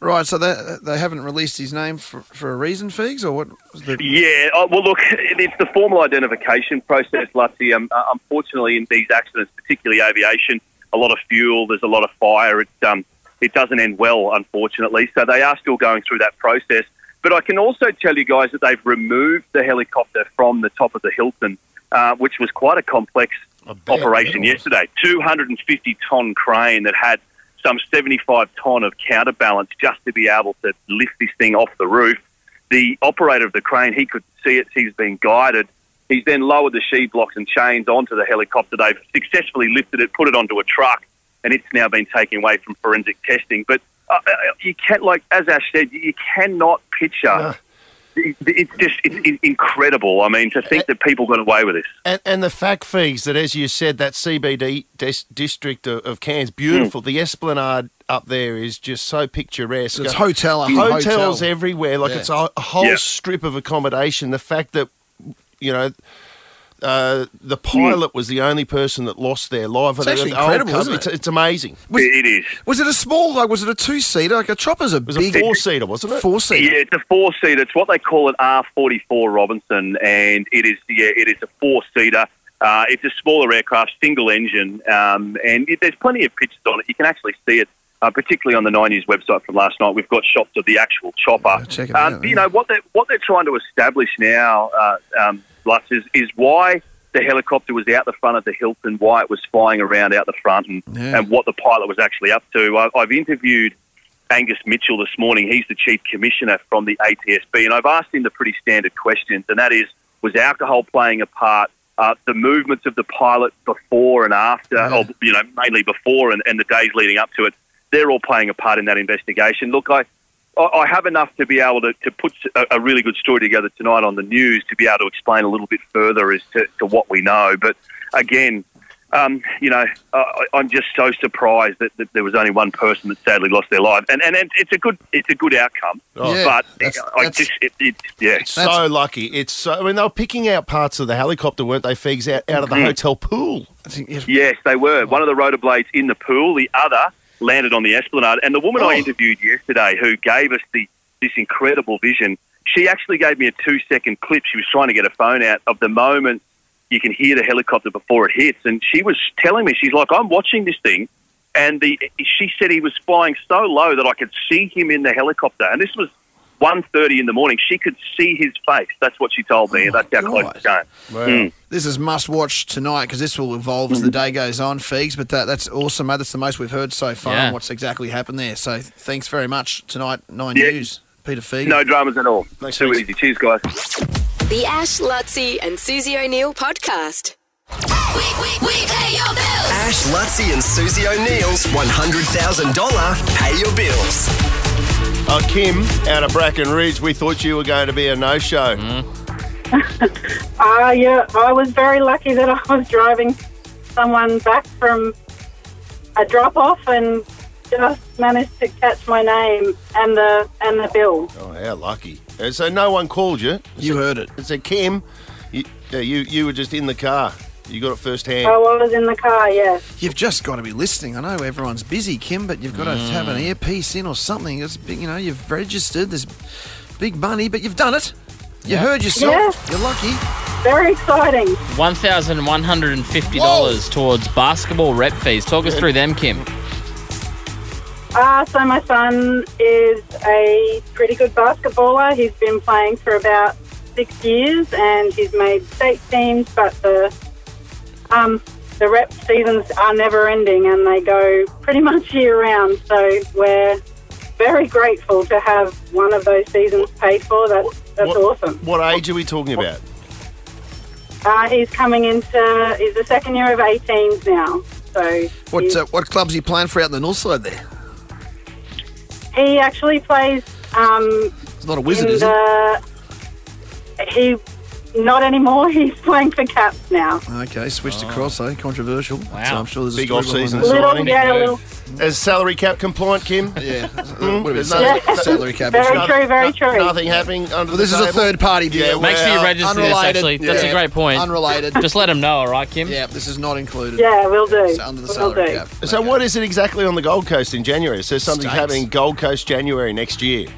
[SPEAKER 4] Right, so they, they haven't released his name for, for a reason, Fegs, or what? was the-
[SPEAKER 25] Yeah, oh, well, look, it's the formal identification process, Luttsy. Um, uh, unfortunately, in these accidents, particularly aviation, a lot of fuel, there's a lot of fire. It, um, it doesn't end well, unfortunately. So they are still going through that process. But I can also tell you guys that they've removed the helicopter from the top of the Hilton, uh, which was quite a complex operation yesterday. 250 ton crane that had some 75 ton of counterbalance just to be able to lift this thing off the roof. The operator of the crane, he could see it. He's been guided. He's then lowered the sheave blocks and chains onto the helicopter. They've successfully lifted it, put it onto a truck, and it's now been taken away from forensic testing. But uh, uh, you can't, like as Ash said, you cannot picture. It- It's just it's incredible. I mean, to think that people got away with this.
[SPEAKER 2] And, and the fact fees that, as you said, that CBD dis- district of, of Cairns, beautiful. Hmm. The Esplanade up there is just so picturesque.
[SPEAKER 4] It's hotel after
[SPEAKER 2] hotels
[SPEAKER 4] hotel.
[SPEAKER 2] everywhere. Like
[SPEAKER 4] Yeah.
[SPEAKER 2] it's a, a whole
[SPEAKER 4] Yeah.
[SPEAKER 2] strip of accommodation. The fact that you know. Uh, the pilot was the only person that lost their life.
[SPEAKER 4] It's actually
[SPEAKER 2] The
[SPEAKER 4] incredible, isn't it?
[SPEAKER 2] It's, it's amazing.
[SPEAKER 4] Was-
[SPEAKER 25] it is.
[SPEAKER 4] Was it a small, like, was it a two seater? Like, a chopper's a
[SPEAKER 2] It was a four seater, wasn't it?
[SPEAKER 4] Four seater.
[SPEAKER 25] Yeah, it's a four seater. It's what they call an R forty four Robinson, and it is yeah, it is a four seater. Uh, it's a smaller aircraft, single engine, um, and it, there's plenty of pictures on it. You can actually see it, uh, particularly on the Nine News website from last night. We've got shots of the actual chopper.
[SPEAKER 4] check it
[SPEAKER 25] um,
[SPEAKER 4] out,
[SPEAKER 25] You know what they're what they're trying to establish now, uh, um, Lutz, is, is why the helicopter was out the front of the Hilton, why it was flying around out the front, and,
[SPEAKER 4] Yeah.
[SPEAKER 25] and what the pilot was actually up to. I, I've interviewed Angus Mitchell this morning. He's the chief commissioner from the ATSB, and I've asked him the pretty standard questions, and that is, was alcohol playing a part? Uh, the movements of the pilot before and after, or you know, mainly before and, and the days leading up to it, they're all playing a part in that investigation. Look, I, I I have enough to be able to, to put a, a really good story together tonight on the news to be able to explain a little bit further as to, to what we know. But again, um, you know, I, I'm just so surprised that, that there was only one person that sadly lost their life, and and, and it's a good it's a good outcome.
[SPEAKER 2] Oh. Yeah,
[SPEAKER 25] but
[SPEAKER 2] that's-
[SPEAKER 25] I
[SPEAKER 2] that's-
[SPEAKER 25] just it, it, yeah,
[SPEAKER 2] It's so lucky. It's so. I mean, they were picking out parts of the helicopter, weren't they? Fegs out, out of the
[SPEAKER 25] Mhm.
[SPEAKER 2] hotel pool.
[SPEAKER 25] Yes, they were. One of the rotor blades in the pool, the other landed on the esplanade. And the woman
[SPEAKER 2] Oh.
[SPEAKER 25] I interviewed yesterday, who gave us the this incredible vision, she actually gave me a two second clip. She was trying to get a phone out of the moment you can hear the helicopter before it hits, and she was telling me, she's like, I'm watching this thing. And the she said he was flying so low that I could see him in the helicopter. And this was 1.30 in the morning. She could see his face. That's what she told me. and that's how close it's going. Mm.
[SPEAKER 4] This is must watch tonight because this will evolve as the day goes on, Fegs. But that, that's awesome, mate. That's the most we've heard so far
[SPEAKER 25] Yeah.
[SPEAKER 4] on what's exactly happened there. So thanks very much tonight, Nine
[SPEAKER 25] Yeah.
[SPEAKER 4] News. Peter Fegs.
[SPEAKER 25] No dramas at all. Too easy. Cheers, guys.
[SPEAKER 1] The Ash, Luttsy, and Susie O'Neill podcast. We, we, we pay your bills!
[SPEAKER 23] Ash, Luttsy, and Susie O'Neill's $100,000 Pay Your Bills.
[SPEAKER 2] Oh, Kim, out of Bracken Ridge, we thought you were going to be a no-show. [LAUGHS]
[SPEAKER 26] Uh, yeah, I was very lucky that I was driving someone back from a drop off and just managed to catch my name and the and the bill.
[SPEAKER 2] Oh, how lucky! Uh, So no one called you.
[SPEAKER 4] You heard it.
[SPEAKER 2] It said Kim. You, uh, you you were just in the car. You got it firsthand. hand.
[SPEAKER 26] I was in the car, yeah.
[SPEAKER 4] You've just got to be listening. I know everyone's busy, Kim, but you've got to have an earpiece in or something. It's big, you know, you've registered. There's big money, but you've done it. You heard yourself.
[SPEAKER 26] Yes.
[SPEAKER 4] You're lucky.
[SPEAKER 26] Very exciting.
[SPEAKER 3] One thousand one hundred and fifty dollars towards basketball rep fees. Talk us through them, Kim.
[SPEAKER 26] Uh, so my son is a pretty good basketballer. He's been playing for about six years and he's made state teams, but the um, the rep seasons are never ending and they go pretty [LAUGHS] much year round. So we're very grateful to have one of those seasons paid for. That's that's
[SPEAKER 2] what,
[SPEAKER 26] awesome.
[SPEAKER 2] What age are we talking about?
[SPEAKER 26] Uh, he's coming into he's the second year of 18s now. So
[SPEAKER 4] What uh, what clubs are you playing for out in the north side there?
[SPEAKER 26] he actually plays. Um,
[SPEAKER 4] He's not a wizard,
[SPEAKER 26] in
[SPEAKER 4] is he?
[SPEAKER 26] he? Not anymore. [LAUGHS] He's playing for Caps now.
[SPEAKER 4] Okay, switched across, eh? Controversial. So I'm sure there's a
[SPEAKER 2] Big
[SPEAKER 4] story
[SPEAKER 2] off-season
[SPEAKER 4] behind that.
[SPEAKER 2] signing.
[SPEAKER 26] yeah, a little-
[SPEAKER 2] Is salary cap compliant, Kim? [LAUGHS]
[SPEAKER 4] Yeah. What are we
[SPEAKER 2] There's
[SPEAKER 4] saying?
[SPEAKER 2] no-
[SPEAKER 4] Salary cap
[SPEAKER 26] Very
[SPEAKER 2] no-
[SPEAKER 26] true, very
[SPEAKER 2] no-
[SPEAKER 26] true.
[SPEAKER 2] Nothing happening under
[SPEAKER 4] Well, this
[SPEAKER 2] the
[SPEAKER 4] is a third party deal.
[SPEAKER 2] Yeah,
[SPEAKER 3] Make sure you
[SPEAKER 2] well,
[SPEAKER 3] register this.
[SPEAKER 4] unrelated.
[SPEAKER 3] Actually, that's
[SPEAKER 4] Yeah.
[SPEAKER 3] a great point.
[SPEAKER 4] Unrelated. [LAUGHS]
[SPEAKER 3] Just let them know, all right, Kim.
[SPEAKER 4] Yeah, this is not included.
[SPEAKER 26] Yeah, we'll do.
[SPEAKER 4] It's under the
[SPEAKER 26] We'll
[SPEAKER 4] salary
[SPEAKER 26] do.
[SPEAKER 4] cap.
[SPEAKER 2] So what is it exactly on the Gold Coast in January? So something's
[SPEAKER 4] States.
[SPEAKER 2] happening Gold Coast January next year.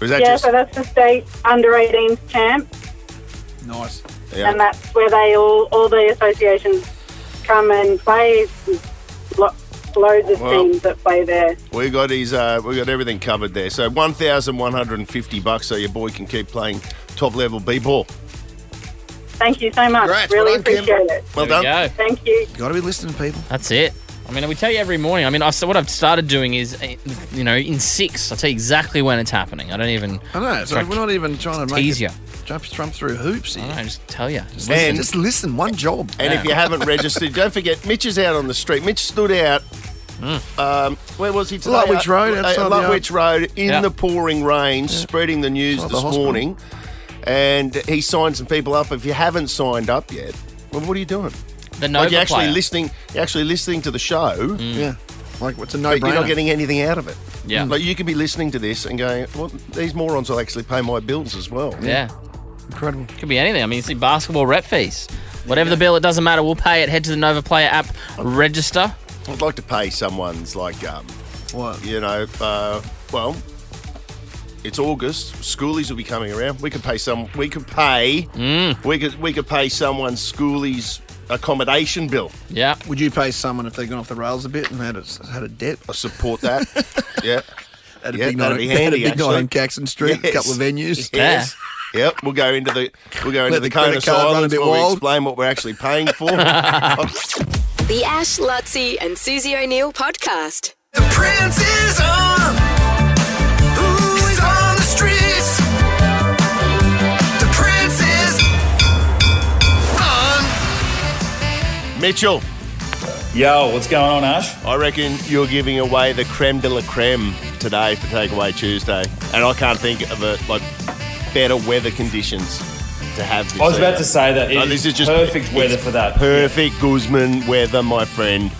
[SPEAKER 2] Or is that
[SPEAKER 26] yeah,
[SPEAKER 2] just
[SPEAKER 26] so that's the state under 18s champ,
[SPEAKER 4] Nice.
[SPEAKER 2] yeah.
[SPEAKER 26] and that's where they all all the associations come and play. Lo- loads of
[SPEAKER 2] Well-
[SPEAKER 26] teams that play there.
[SPEAKER 2] We got his, uh, we got everything covered there. So one thousand one hundred and fifty bucks, so your boy can keep playing top level b ball.
[SPEAKER 26] Thank you so much.
[SPEAKER 2] Congrats.
[SPEAKER 26] really
[SPEAKER 2] Well done, Kim.
[SPEAKER 26] appreciate it.
[SPEAKER 2] Well
[SPEAKER 3] There we
[SPEAKER 2] done.
[SPEAKER 3] go.
[SPEAKER 26] Thank you.
[SPEAKER 4] Got to be listening, to people.
[SPEAKER 3] That's it. I mean, we tell you every morning. I mean, I, so what I've started doing is, eh, you know, in six, I tell you exactly when it's happening. I don't even.
[SPEAKER 4] I know. So we're not even trying to make
[SPEAKER 3] tease
[SPEAKER 4] it
[SPEAKER 3] you.
[SPEAKER 4] jump, jump through hoops here.
[SPEAKER 3] I just tell you.
[SPEAKER 4] Just, listen, just listen. One job.
[SPEAKER 2] And if you haven't registered, don't forget Mitch is out on the street. Mitch stood out. Um, where was he today?
[SPEAKER 4] Lutwyche Road,
[SPEAKER 2] Uh,
[SPEAKER 4] outside the
[SPEAKER 2] Lutwyche Road in
[SPEAKER 3] Yeah.
[SPEAKER 2] the pouring rain, spreading the news
[SPEAKER 4] Outside the
[SPEAKER 2] this
[SPEAKER 4] hospital.
[SPEAKER 2] morning. And he signed some people up. If you haven't signed up yet, well, what are you doing?
[SPEAKER 3] The Nova
[SPEAKER 2] like you're actually
[SPEAKER 3] player.
[SPEAKER 2] listening. You're actually listening to the show.
[SPEAKER 4] Yeah. Like, what's a no
[SPEAKER 2] you're not getting anything out of it.
[SPEAKER 3] Yeah.
[SPEAKER 2] Like you could be listening to this and going, well, these morons will actually pay my bills as well.
[SPEAKER 3] Yeah.
[SPEAKER 4] Incredible.
[SPEAKER 3] Could be anything. I mean, you see basketball rep fees. Whatever the bill, it doesn't matter. We'll pay it. Head to the Nova Player app, register.
[SPEAKER 2] I'd like to pay someone's like, um,
[SPEAKER 4] What?
[SPEAKER 2] you know, uh, well, it's August. Schoolies will be coming around. We could pay some. We could pay.
[SPEAKER 3] Mm.
[SPEAKER 2] We could. We could pay someone's schoolies accommodation bill.
[SPEAKER 3] Yeah.
[SPEAKER 4] Would you pay someone if they'd gone off the rails a bit and had a, had a debt?
[SPEAKER 2] I support that. [LAUGHS] yeah.
[SPEAKER 4] Had a
[SPEAKER 2] Yeah,
[SPEAKER 4] big
[SPEAKER 2] that'd
[SPEAKER 4] night,
[SPEAKER 2] be
[SPEAKER 4] had a
[SPEAKER 2] handy,
[SPEAKER 4] big night
[SPEAKER 2] actually.
[SPEAKER 4] on Caxton Street, a couple of venues.
[SPEAKER 2] Yes. Yep. We'll go into the. We'll go into
[SPEAKER 4] Let
[SPEAKER 2] the,
[SPEAKER 4] the
[SPEAKER 2] cone of
[SPEAKER 4] card a
[SPEAKER 2] silence
[SPEAKER 4] bit
[SPEAKER 2] where we explain what we're actually paying for. [LAUGHS]
[SPEAKER 1] The Ash, Luttsy, and Susie O'Neill podcast.
[SPEAKER 23] The prince is on.
[SPEAKER 2] Mitchell.
[SPEAKER 18] Yo, what's going on, Ash?
[SPEAKER 2] I reckon you're giving away the creme de la creme today for Takeaway Tuesday, and I can't think of a like better weather conditions to have. This
[SPEAKER 18] I was about
[SPEAKER 2] either.
[SPEAKER 18] to say that
[SPEAKER 2] Oh, this is just
[SPEAKER 18] perfect weather for that.
[SPEAKER 2] Perfect Guzman weather, my friend.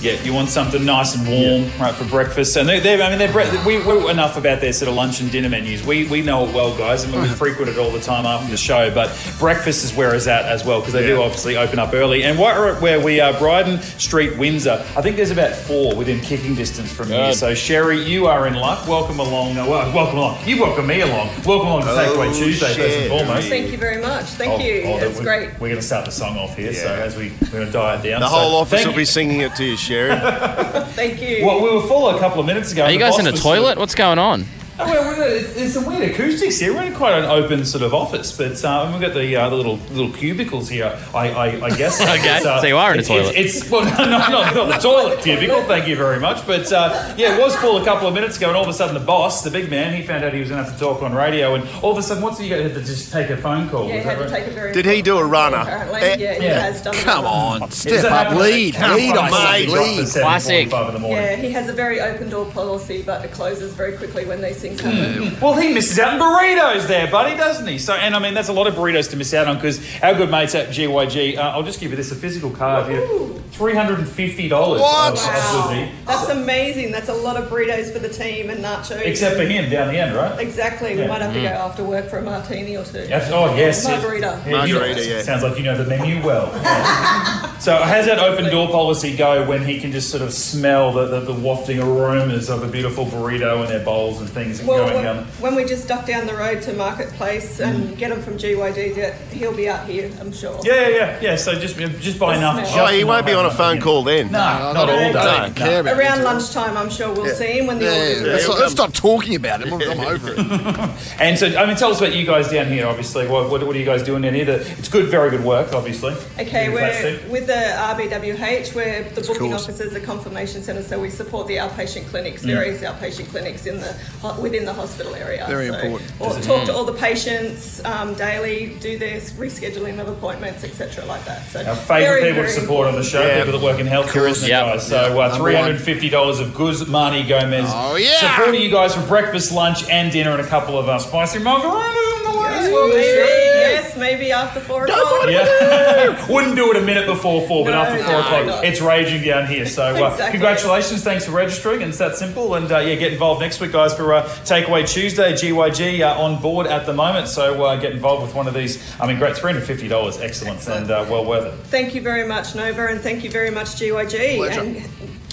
[SPEAKER 18] Yeah, you want something nice and warm, right, for breakfast. And they're, they're I mean, they're, bre- we, we enough about their sort of lunch and dinner menus. We, we know it well, guys. I mean, we [LAUGHS] frequent it all the time after the show. But breakfast is where it's at as well because they do obviously open up early. And where, where we are, Bryden Street, Windsor. I think there's about four within kicking distance from here. So Sherry, you are in luck. Welcome along. Uh, well, welcome along. You welcome me along. Welcome along to Takeaway
[SPEAKER 2] Oh,
[SPEAKER 18] Tuesday first and foremost.
[SPEAKER 27] Thank you very much. Thank
[SPEAKER 18] Oh,
[SPEAKER 27] you.
[SPEAKER 18] oh,
[SPEAKER 27] it's
[SPEAKER 18] we're,
[SPEAKER 27] great.
[SPEAKER 18] We're going to start the song off here. So as we we're going to diet down.
[SPEAKER 2] The
[SPEAKER 18] So
[SPEAKER 2] whole office will
[SPEAKER 18] you.
[SPEAKER 2] be singing it to you, Sherry. [LAUGHS]
[SPEAKER 27] Thank you.
[SPEAKER 18] Well, we were full a couple of minutes ago.
[SPEAKER 3] Are you guys in a
[SPEAKER 18] was sort
[SPEAKER 3] toilet? What's going on?
[SPEAKER 18] Oh, well, we're, there's some weird acoustics here. We're in quite an open sort of office, but uh, we've got the, uh, the little little cubicles here. I, I, I guess. [LAUGHS]
[SPEAKER 3] Okay,
[SPEAKER 18] uh,
[SPEAKER 3] so you are in a
[SPEAKER 18] it's,
[SPEAKER 3] toilet.
[SPEAKER 18] It's, it's well, [LAUGHS] no, no, not, not the toilet cubicle. Thank you very much. But uh, yeah, it was full a couple of minutes ago, and all of a sudden, the boss, the big man, he found out he was going to have to talk on radio, and all of a sudden, what's he got to just take a phone call?
[SPEAKER 27] Yeah, he had
[SPEAKER 18] that
[SPEAKER 27] to take a very
[SPEAKER 2] Did he do a runner?
[SPEAKER 27] Apparently,
[SPEAKER 2] Eh,
[SPEAKER 27] yeah, he
[SPEAKER 18] yeah.
[SPEAKER 27] has done.
[SPEAKER 4] Come
[SPEAKER 27] runner.
[SPEAKER 4] on, step up,
[SPEAKER 18] happen?
[SPEAKER 4] lead, lead,
[SPEAKER 18] on,
[SPEAKER 4] I say,
[SPEAKER 18] mate.
[SPEAKER 4] Lead.
[SPEAKER 3] Classic.
[SPEAKER 18] in the morning.
[SPEAKER 27] Yeah, he has a very open door policy, but it closes very quickly when these things happen. Hmm.
[SPEAKER 18] Well, he misses out on burritos there, buddy, doesn't he? So, and I mean, that's a lot of burritos to miss out on because our good mates at GYG. Uh, I'll just give you this a physical card here, three hundred and fifty dollars.
[SPEAKER 4] Uh, what?
[SPEAKER 27] Wow, that's amazing. That's a lot of burritos for the team and nachos.
[SPEAKER 18] Except for him down the end, right?
[SPEAKER 27] Exactly.
[SPEAKER 18] Yeah.
[SPEAKER 27] We might have to go hmm. after work for a martini or two.
[SPEAKER 18] Yes. Oh, yes.
[SPEAKER 27] Margarita.
[SPEAKER 18] Yeah, you-
[SPEAKER 2] Margarita, yeah.
[SPEAKER 18] Sounds like you know the menu well. [LAUGHS] so, how's that open door policy go when he can just sort of smell the, the, the wafting aromas of a beautiful burrito in their bowls and things
[SPEAKER 27] Well,
[SPEAKER 18] going
[SPEAKER 27] when,
[SPEAKER 18] down?
[SPEAKER 27] when we just duck down the road to Marketplace and mm. get him from GYG, that he'll be out here, I'm sure.
[SPEAKER 18] Yeah, yeah, yeah, yeah. So just just buy enough.
[SPEAKER 27] smell.
[SPEAKER 18] just
[SPEAKER 2] Oh, he won't be on a phone
[SPEAKER 18] nothing.
[SPEAKER 2] call then.
[SPEAKER 18] No, not all day.
[SPEAKER 4] don't
[SPEAKER 18] No.
[SPEAKER 4] care about
[SPEAKER 27] Around lunchtime, I'm sure we'll see him when the
[SPEAKER 4] Yeah,
[SPEAKER 27] orders
[SPEAKER 4] let's,
[SPEAKER 27] are
[SPEAKER 4] let's stop talking about it. I'm, I'm over it. [LAUGHS]
[SPEAKER 18] And so, I mean, tell us about you guys down here. Obviously, what, what, what are you guys doing down here? It's good, very good work. Obviously.
[SPEAKER 27] Okay,
[SPEAKER 18] Really glad to
[SPEAKER 27] we're with the RBWH, we're the booking
[SPEAKER 4] course.
[SPEAKER 27] officers, the confirmation centre, so we support the outpatient clinics,
[SPEAKER 18] Mm.
[SPEAKER 27] various outpatient clinics in the within the hospital area.
[SPEAKER 4] Very
[SPEAKER 27] so,
[SPEAKER 4] important.
[SPEAKER 27] Or talk to all the patients um, daily, do their rescheduling of appointments, etc., like that. So
[SPEAKER 18] Our favourite
[SPEAKER 27] very,
[SPEAKER 18] people to
[SPEAKER 27] very
[SPEAKER 18] support on the show,
[SPEAKER 2] Yeah.
[SPEAKER 18] people that work in healthcare, isn't it,
[SPEAKER 3] Yep.
[SPEAKER 18] guys? So, uh, three hundred fifty dollars of Guzman y Gomez.
[SPEAKER 4] Oh, yeah.
[SPEAKER 18] Supporting you guys for breakfast, lunch, and dinner, and a couple of uh, spicy margaritas on the way as well.
[SPEAKER 27] Maybe, yes, maybe after four o'clock.
[SPEAKER 18] Yeah. [LAUGHS] Wouldn't do it a minute before four, but
[SPEAKER 27] No,
[SPEAKER 18] after four
[SPEAKER 27] no,
[SPEAKER 18] o'clock,
[SPEAKER 27] no.
[SPEAKER 18] it's raging down here. So, uh,
[SPEAKER 27] Exactly.
[SPEAKER 18] congratulations. Thanks for registering. And it's that simple. And uh, yeah, get involved next week, guys, for uh, Takeaway Tuesday. GYG uh, on board at the moment. So, uh, get involved with one of these. I mean, great. $350. Excellent. And uh, well worth it.
[SPEAKER 27] Thank you very much, Nova, and thank you very much, GYG.
[SPEAKER 4] Pleasure.
[SPEAKER 27] And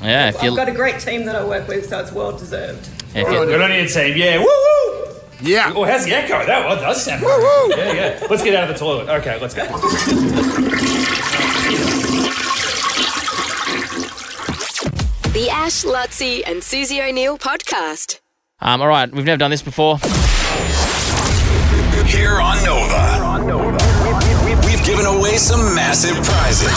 [SPEAKER 3] Yeah, if
[SPEAKER 27] I've got a great team that I work with, so it's well deserved.
[SPEAKER 3] if you,
[SPEAKER 18] Good on your team. Yeah. Woo woo.
[SPEAKER 4] Yeah.
[SPEAKER 18] Oh, how's the echo? That one does sound woo woo. Yeah, yeah. Let's get out of the toilet. Okay, let's go.
[SPEAKER 1] The Ash, Luttsy, and Susie O'Neill podcast.
[SPEAKER 3] um, all right, we've never done this before.
[SPEAKER 10] Here on Nova. We've given away some massive prizes.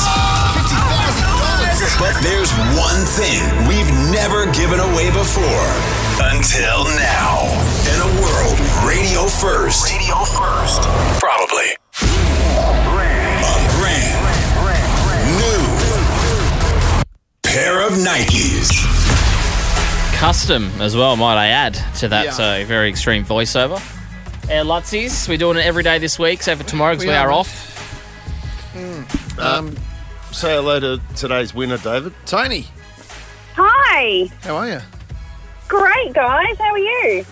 [SPEAKER 10] But there's one thing we've never given away before. Until now. In a world radio first. Radio first. Probably. A brand new pair of Nikes.
[SPEAKER 3] Custom as well, might I add to that
[SPEAKER 4] Yeah.
[SPEAKER 3] so very extreme voiceover. Air Luttsys, we're doing it every day this week, so for tomorrow because we,
[SPEAKER 4] We
[SPEAKER 3] are
[SPEAKER 4] are.
[SPEAKER 3] off.
[SPEAKER 2] Um, say hello to today's winner, David.
[SPEAKER 4] Tony,
[SPEAKER 16] Hi.
[SPEAKER 4] how are you?
[SPEAKER 16] Great, guys. How are you?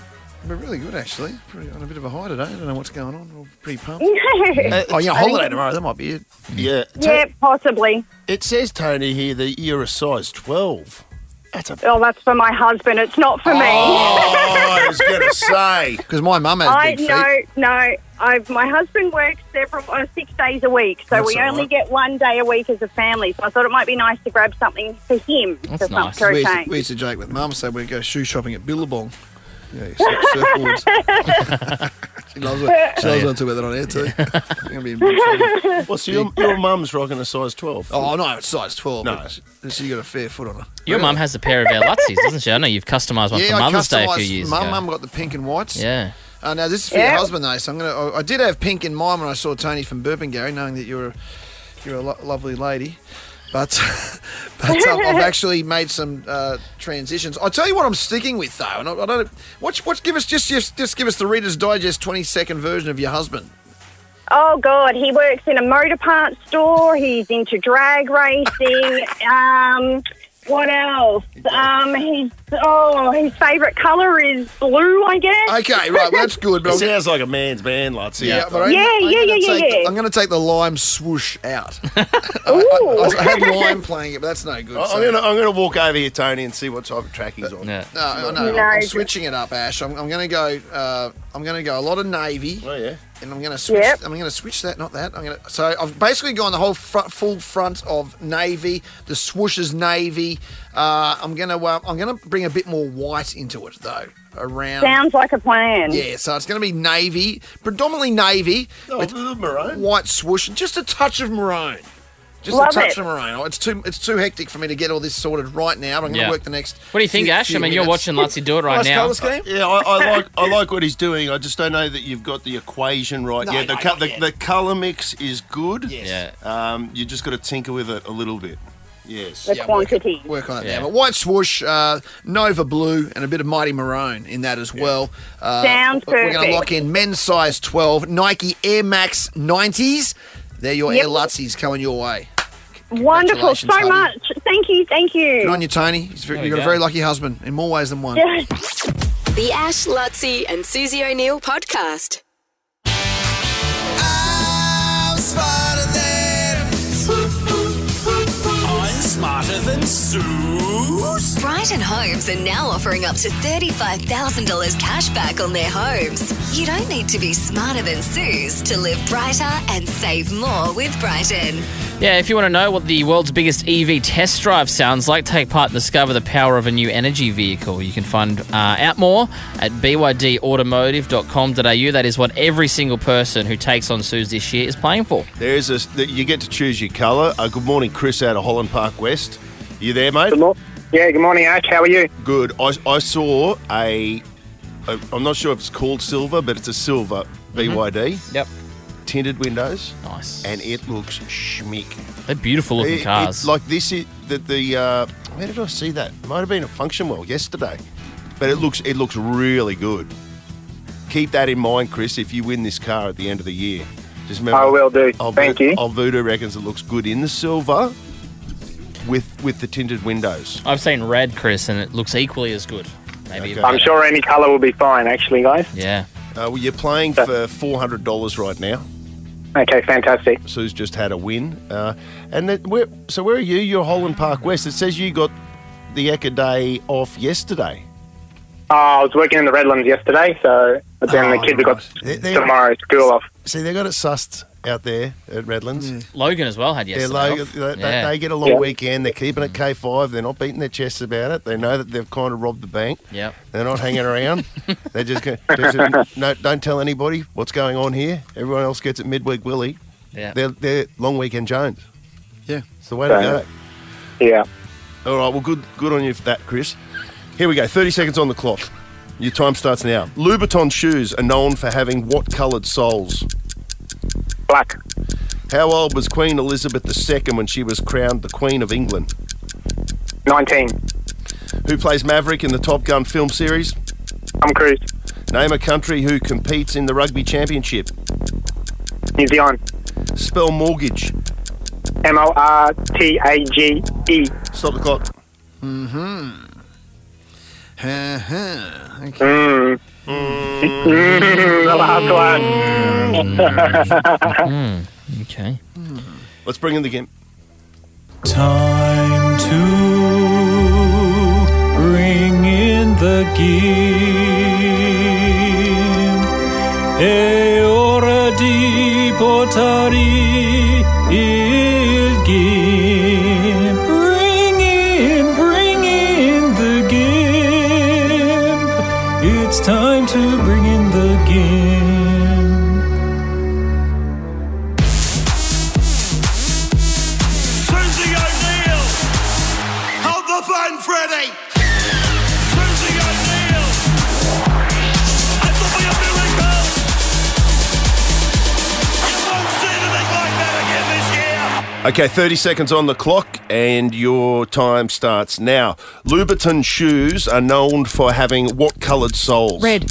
[SPEAKER 4] We're really good, actually. Pretty, on a bit of a high today. I don't know what's going on. We're pretty pumped. [LAUGHS]
[SPEAKER 16] yeah,
[SPEAKER 4] oh, you're on holiday tomorrow. That might be it.
[SPEAKER 2] Yeah. To-
[SPEAKER 16] possibly.
[SPEAKER 2] it says, Tony, here that you're a size 12. That's a.
[SPEAKER 16] Oh, that's for my husband. It's not for me.
[SPEAKER 2] Oh, [LAUGHS] I was going to say.
[SPEAKER 4] Because my mum has
[SPEAKER 16] I
[SPEAKER 4] big feet.
[SPEAKER 16] no, no. I've, my husband works several uh, six days a week, so
[SPEAKER 4] That's
[SPEAKER 16] we
[SPEAKER 4] all
[SPEAKER 16] only
[SPEAKER 4] right.
[SPEAKER 16] get one day a week as a family. So I thought it might be nice to grab something for him
[SPEAKER 3] That's
[SPEAKER 16] for some
[SPEAKER 3] nice.
[SPEAKER 16] for a
[SPEAKER 4] We used, to,
[SPEAKER 16] change.
[SPEAKER 4] we used to joke with mum, so we'd go shoe shopping at Billabong. Yeah, [LAUGHS] surf- surfboards. [LAUGHS] she loves it. [LAUGHS] She loves when I talk about that on air too. It's gonna be big fun. [LAUGHS]
[SPEAKER 2] Well, so your, your mum's rocking a size 12.
[SPEAKER 4] Oh no, it's size twelve.
[SPEAKER 2] No.
[SPEAKER 4] but she- she got a fair foot on her.
[SPEAKER 3] Your mum has a pair of our Luttsys, doesn't she? I know you've customised one
[SPEAKER 4] yeah,
[SPEAKER 3] for
[SPEAKER 4] I
[SPEAKER 3] Mother's Day a few
[SPEAKER 4] customised-
[SPEAKER 3] years
[SPEAKER 4] Mum,
[SPEAKER 3] ago.
[SPEAKER 4] mum got the pink and whites.
[SPEAKER 3] Yeah.
[SPEAKER 4] Uh, now this is for
[SPEAKER 16] Yeah.
[SPEAKER 4] your husband though, so I'm gonna. I, I did have pink in mind when I saw Tony from Burpengary, knowing that you're a You're a lo- lovely lady. But, [LAUGHS] but um, I've [LAUGHS] actually made some uh, transitions. I'll tell you what I'm sticking with though, and I, I don't. What? What? Give us just, just just give us the Reader's Digest 20 second version of your husband.
[SPEAKER 16] Oh God, he works in a motor parts store. He's into drag racing. [LAUGHS] um, what else? Um, he's oh, his favourite colour is blue, I guess.
[SPEAKER 4] Okay, right, well, that's good. [LAUGHS] But
[SPEAKER 2] It sounds like a man's band, Lutz.
[SPEAKER 4] Yeah, but I'm,
[SPEAKER 16] Yeah,
[SPEAKER 4] I'm
[SPEAKER 16] yeah,
[SPEAKER 4] gonna
[SPEAKER 16] yeah, yeah,
[SPEAKER 4] take the-
[SPEAKER 16] yeah.
[SPEAKER 4] I'm going to take the lime swoosh out. [LAUGHS] I, I, I had lime playing it, but that's no good.
[SPEAKER 2] I-
[SPEAKER 4] so-
[SPEAKER 2] I'm gonna I'm gonna walk over here, Tony, and see what type of track he's on.
[SPEAKER 3] Yeah.
[SPEAKER 4] No, I know.
[SPEAKER 16] No,
[SPEAKER 4] I'm
[SPEAKER 16] just-
[SPEAKER 4] switching it up, Ash. I'm, I'm going to go. Uh, I'm going to go a lot of navy.
[SPEAKER 2] Oh yeah.
[SPEAKER 4] And I'm going to switch.
[SPEAKER 16] Yep.
[SPEAKER 4] I'm going to switch that, not that. I'm going to. So I've basically gone the whole front, full front of navy. The swoosh is navy. Uh, I'm going to. Uh, I'm going to bring a bit more white into it though. Around.
[SPEAKER 16] Sounds like a plan.
[SPEAKER 4] Yeah, so it's going to be navy, predominantly navy,
[SPEAKER 2] Oh,
[SPEAKER 4] with
[SPEAKER 2] a little maroon.
[SPEAKER 4] white swoosh, just a touch of maroon. Just
[SPEAKER 16] Love
[SPEAKER 4] a touch
[SPEAKER 16] it.
[SPEAKER 4] of maroon. Oh, It's too it's too hectic for me to get all this sorted right now. But I'm going to
[SPEAKER 3] Yeah.
[SPEAKER 4] work the next.
[SPEAKER 3] What do you think,
[SPEAKER 4] few-
[SPEAKER 3] Ash? I
[SPEAKER 4] few
[SPEAKER 3] mean, you're
[SPEAKER 4] minutes.
[SPEAKER 3] watching Luttsy do it right
[SPEAKER 4] nice
[SPEAKER 3] now.
[SPEAKER 4] colour scheme.
[SPEAKER 2] Yeah, I, I like I like what he's doing. I just don't know that you've got the equation right
[SPEAKER 4] No,
[SPEAKER 2] yet. The,
[SPEAKER 4] no,
[SPEAKER 2] co-
[SPEAKER 4] not
[SPEAKER 2] the,
[SPEAKER 4] yet.
[SPEAKER 2] the colour mix is good.
[SPEAKER 3] Yeah.
[SPEAKER 2] Um, you just got to tinker with it a little bit. Yes.
[SPEAKER 16] The
[SPEAKER 4] Yeah,
[SPEAKER 16] quantity.
[SPEAKER 4] Work on it
[SPEAKER 3] Yeah.
[SPEAKER 4] now. But white swoosh, uh, Nova blue, and a bit of mighty maroon in that as well. Uh,
[SPEAKER 16] Sounds
[SPEAKER 4] but We're going to
[SPEAKER 16] perfect.
[SPEAKER 4] lock in men's size 12, Nike Air Max 90s. They're your
[SPEAKER 16] Yep.
[SPEAKER 4] Air Luttsys coming your way.
[SPEAKER 16] Wonderful. So
[SPEAKER 4] Congratulations,
[SPEAKER 16] much. Thank you. Thank you.
[SPEAKER 4] Good on you, Tony. He's you've
[SPEAKER 3] we
[SPEAKER 4] got a very lucky husband in more ways than one.
[SPEAKER 1] The Ash, Luttsy, and Susie O'Neill podcast.
[SPEAKER 10] I'm smarter than Sue.
[SPEAKER 11] Brighton Homes are now offering up to $35,000 cash back on their homes. You don't need to be smarter than Suze to live brighter and save more with Brighton.
[SPEAKER 3] Yeah, if you want to know what the world's biggest EV test drive sounds like, take part and discover the power of a new energy vehicle. You can find uh, out more at bydautomotive.com.au. That is what every single person who takes on Suze this year is playing for.
[SPEAKER 2] There's a you get to choose your colour. Uh, good morning, Chris, out of Holland Park West. You there, mate?
[SPEAKER 5] Good morning. Yeah, good morning, Ash. How are you?
[SPEAKER 2] Good. I, I saw a, a. I'm not sure if it's called silver, but it's a silver BYD.
[SPEAKER 3] Yep.
[SPEAKER 2] Tinted windows,
[SPEAKER 3] Nice.
[SPEAKER 2] and it looks schmick.
[SPEAKER 3] They're beautiful looking
[SPEAKER 2] It-
[SPEAKER 3] cars.
[SPEAKER 2] It's like this. Is, the the uh, where did I see that? It might have been a function well yesterday, but it looks it looks really good. Keep that in mind, Chris. If you win this car at the end of the year, just remember.
[SPEAKER 5] I will do.
[SPEAKER 2] Alvu-
[SPEAKER 5] Thank you.
[SPEAKER 2] Alvuda reckons it looks good in the silver with with the tinted windows.
[SPEAKER 3] I've seen red, Chris, and it looks equally as good. Maybe
[SPEAKER 2] Okay.
[SPEAKER 5] I'm sure any colour will be fine, actually, guys.
[SPEAKER 3] Yeah.
[SPEAKER 2] Uh, well, you're playing for four hundred dollars right now.
[SPEAKER 5] Okay, fantastic.
[SPEAKER 2] Sue's just had a win, uh, and that, where, so where are you? You're Holland Park West. It says you got the Ekka Day off yesterday.
[SPEAKER 5] Oh, I was working in the Redlands yesterday, so but then the
[SPEAKER 2] Oh,
[SPEAKER 5] kids have
[SPEAKER 2] right.
[SPEAKER 5] got
[SPEAKER 2] They- they-
[SPEAKER 5] tomorrow school off.
[SPEAKER 2] See, they got it sussed out there at Redlands. Mm.
[SPEAKER 3] Logan as well had
[SPEAKER 2] They're
[SPEAKER 3] yesterday.
[SPEAKER 2] low,
[SPEAKER 3] off.
[SPEAKER 2] they, they-
[SPEAKER 3] Yeah.
[SPEAKER 2] they get a long
[SPEAKER 5] Yeah.
[SPEAKER 2] weekend. They're keeping it mm. K5. They're not beating their chests about it. They know that they've kind of robbed the bank.
[SPEAKER 3] Yep.
[SPEAKER 2] They're not hanging around. [LAUGHS] They're just going, [LAUGHS] no, don't tell anybody what's going on here. Everyone else gets it midweek Willie.
[SPEAKER 3] Yeah.
[SPEAKER 2] They're, they're long weekend Jones.
[SPEAKER 4] Yeah.
[SPEAKER 2] It's the way to go.
[SPEAKER 5] Yeah.
[SPEAKER 2] All right, well, good good on you for that, Chris. Here we go. 30 seconds on the clock. Your time starts now. Louboutin shoes are known for having what coloured soles?
[SPEAKER 5] Black.
[SPEAKER 2] How old was Queen Elizabeth II when she was crowned the Queen of England?
[SPEAKER 5] 19.
[SPEAKER 2] Who plays Maverick in the Top Gun film series?
[SPEAKER 5] Tom Cruise.
[SPEAKER 2] Name a country who competes in the Rugby Championship.
[SPEAKER 5] New Zealand.
[SPEAKER 2] Spell mortgage.
[SPEAKER 5] M O R T A G E.
[SPEAKER 2] Stop the clock.
[SPEAKER 4] Mm-hmm. Uh-huh. Okay.
[SPEAKER 5] Mm. Mm, the last [LAUGHS] one.
[SPEAKER 3] Mm, okay.
[SPEAKER 2] Let's bring in the game.
[SPEAKER 18] Time to bring in the game. È ora di portare It's time to
[SPEAKER 2] Okay, 30 seconds on the clock, and your time starts now. Louboutin shoes are known for having what coloured soles?
[SPEAKER 28] Red.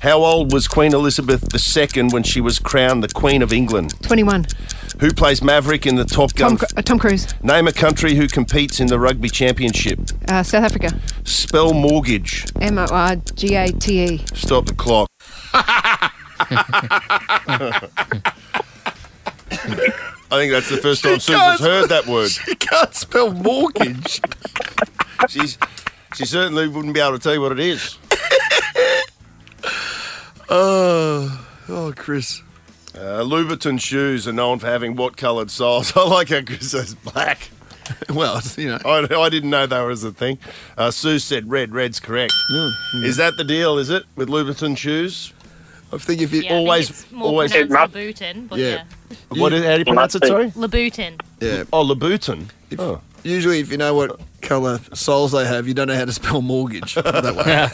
[SPEAKER 2] How old was Queen Elizabeth II when she was crowned the Queen of England?
[SPEAKER 28] 21.
[SPEAKER 2] Who plays Maverick in the Top Gun?
[SPEAKER 28] Tom, Cru- uh, Tom Cruise.
[SPEAKER 2] Name a country who competes in the Rugby Championship.
[SPEAKER 28] Uh, South Africa.
[SPEAKER 2] Spell mortgage.
[SPEAKER 28] M O R G A T E.
[SPEAKER 2] Stop the clock. [LAUGHS] [LAUGHS] I think that's the first time Susan's heard that word.
[SPEAKER 4] She can't spell mortgage.
[SPEAKER 2] She's, she certainly wouldn't be able to tell you what it is. [LAUGHS]
[SPEAKER 4] Oh, oh, Chris.
[SPEAKER 2] Uh, Louboutin shoes are known for having what coloured soles? [LAUGHS] I like how Chris says black. [LAUGHS]
[SPEAKER 4] Well, you know.
[SPEAKER 2] I, I didn't know that was a thing. Uh, Sue said red. Red's correct. Is that the deal, is it, with Louboutin shoes?
[SPEAKER 4] I think if you
[SPEAKER 29] Yeah, I think
[SPEAKER 2] always,
[SPEAKER 29] it's more
[SPEAKER 2] always.
[SPEAKER 29] pronounced Louboutin, but yeah.
[SPEAKER 2] What, is- how do you pronounce it, sorry?
[SPEAKER 29] Louboutin.
[SPEAKER 4] Yeah.
[SPEAKER 2] Oh, Louboutin. Oh.
[SPEAKER 4] Usually, if you know what colour soles they have, you don't know how to spell mortgage that way.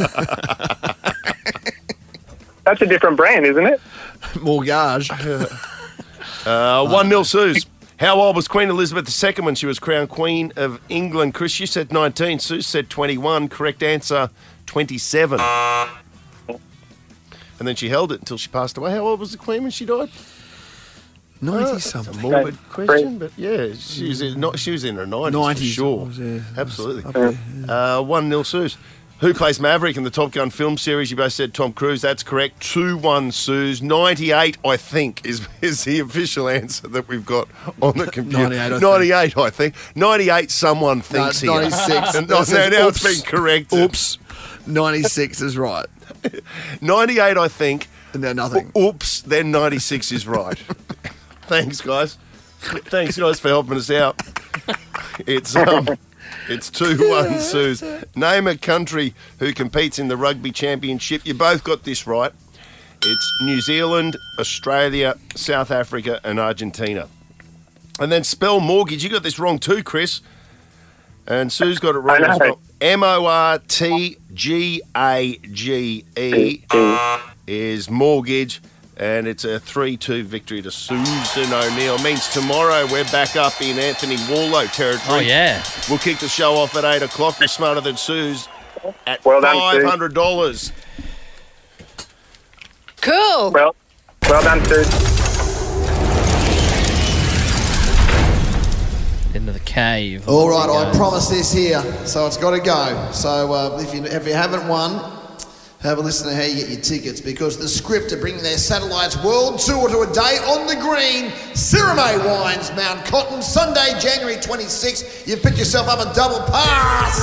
[SPEAKER 4] [LAUGHS] [LAUGHS]
[SPEAKER 5] That's a different brand, isn't it?
[SPEAKER 4] Mortgage. [LAUGHS]
[SPEAKER 2] Uh, 1 0 Suze. How old was Queen Elizabeth II when she was crowned Queen of England? Chris, you said 19. Sue said 21. Correct answer 27. And then she held it until she passed away. How old was the Queen when she died?
[SPEAKER 4] 90
[SPEAKER 2] Oh,
[SPEAKER 4] something.
[SPEAKER 2] a morbid question, but yeah, she was in, not, she was in her 90s,
[SPEAKER 4] 90s,
[SPEAKER 2] for sure.
[SPEAKER 4] was, yeah.
[SPEAKER 2] Absolutely. Uh, 1 0 Suze. Who plays Maverick in the Top Gun film series? You both said Tom Cruise. That's correct. 2 1 Suze. 98, I think, is, [LAUGHS] is the official answer that we've got on the computer. [LAUGHS]
[SPEAKER 4] 98, I think.
[SPEAKER 2] 98, I think. 98, someone
[SPEAKER 4] No,
[SPEAKER 2] thinks
[SPEAKER 4] it's
[SPEAKER 2] here.
[SPEAKER 4] 96. [LAUGHS]
[SPEAKER 2] And-
[SPEAKER 4] That
[SPEAKER 2] no,
[SPEAKER 4] says,
[SPEAKER 2] now it's
[SPEAKER 4] oops.
[SPEAKER 2] been corrected.
[SPEAKER 4] Oops. 96 is right.
[SPEAKER 2] 98, I think.
[SPEAKER 4] No, nothing.
[SPEAKER 2] Oops, then 96 is right. Thanks, guys. Thanks, guys, for helping us out. It's um, it's two one Suze. Name a country who competes in the rugby championship. You both got this right. It's New Zealand, Australia, South Africa, and Argentina. And then spell mortgage. You got this wrong too, Chris. And Sue's got it wrong as well. M O R T G A G E is mortgage, and it's a 3 2 victory to Susan O'Neill. Means tomorrow we're back up in Anthony Warlow territory.
[SPEAKER 3] Oh, yeah.
[SPEAKER 2] We'll kick the show off at 8 o'clock. We're smarter than Suze at
[SPEAKER 5] Well done,
[SPEAKER 2] $500.
[SPEAKER 28] Cool.
[SPEAKER 5] Well, well done, Sue.
[SPEAKER 3] Into the cave.
[SPEAKER 30] All right, I promise this here, so it's got to go. So uh, if you if you haven't won, have a listen to how you get your tickets because the script are bringing their satellites world tour to a day on the green. Sirromet Wines, Mount Cotton, Sunday, January 26th. You've picked yourself up a double pass.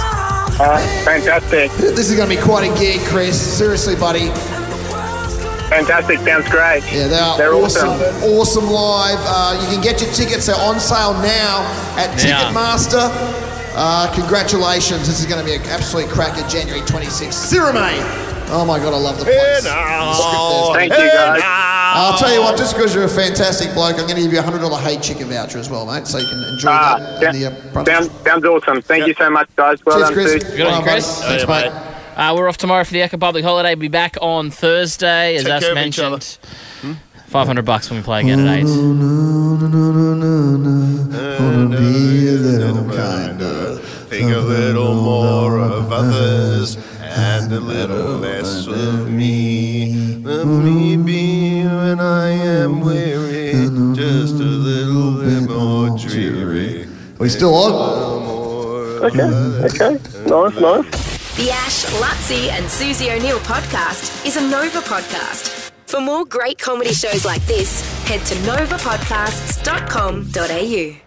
[SPEAKER 5] Uh, fantastic.
[SPEAKER 30] This is going to be quite a gig, Chris. Seriously, buddy.
[SPEAKER 5] Fantastic. Sounds great.
[SPEAKER 30] Yeah, they are
[SPEAKER 5] They're
[SPEAKER 30] awesome,
[SPEAKER 5] awesome.
[SPEAKER 30] awesome live. Uh, you can get your tickets. They're on sale now at
[SPEAKER 5] Now.
[SPEAKER 30] Ticketmaster. Uh, congratulations. This is going to be an absolute cracker January 26th. Sirromet. Oh my God, I love the place.
[SPEAKER 5] Thank you, guys.
[SPEAKER 30] I'll tell you what, just because you're a fantastic bloke, I'm going to give you a $100 Hey Chicken voucher as well, mate, so you can enjoy
[SPEAKER 5] Ah,
[SPEAKER 30] that. in the, uh,
[SPEAKER 5] Sounds, sounds awesome. Thank you so much, guys. Well
[SPEAKER 30] Cheers,
[SPEAKER 5] done,
[SPEAKER 30] Chris.
[SPEAKER 5] Sue.
[SPEAKER 3] Good on you, Chris.
[SPEAKER 30] Thanks, mate.
[SPEAKER 3] Uh, we're off tomorrow for the Ekka Public holiday. We'll be back on Thursday, as
[SPEAKER 2] Take
[SPEAKER 3] Ash
[SPEAKER 2] care of each other.
[SPEAKER 3] mentioned. 500 bucks when we play again at 8.
[SPEAKER 30] be a little kinder.
[SPEAKER 2] Think a little more of others and a little less of me. Let me be when I am weary, just a little bit more dreary.
[SPEAKER 30] Are we still on?
[SPEAKER 5] Okay, okay. Nice, nice.
[SPEAKER 1] The Ash, Luttsy, and Susie O'Neill podcast is a Nova podcast. For more great comedy shows like this, head to novapodcasts.com.au.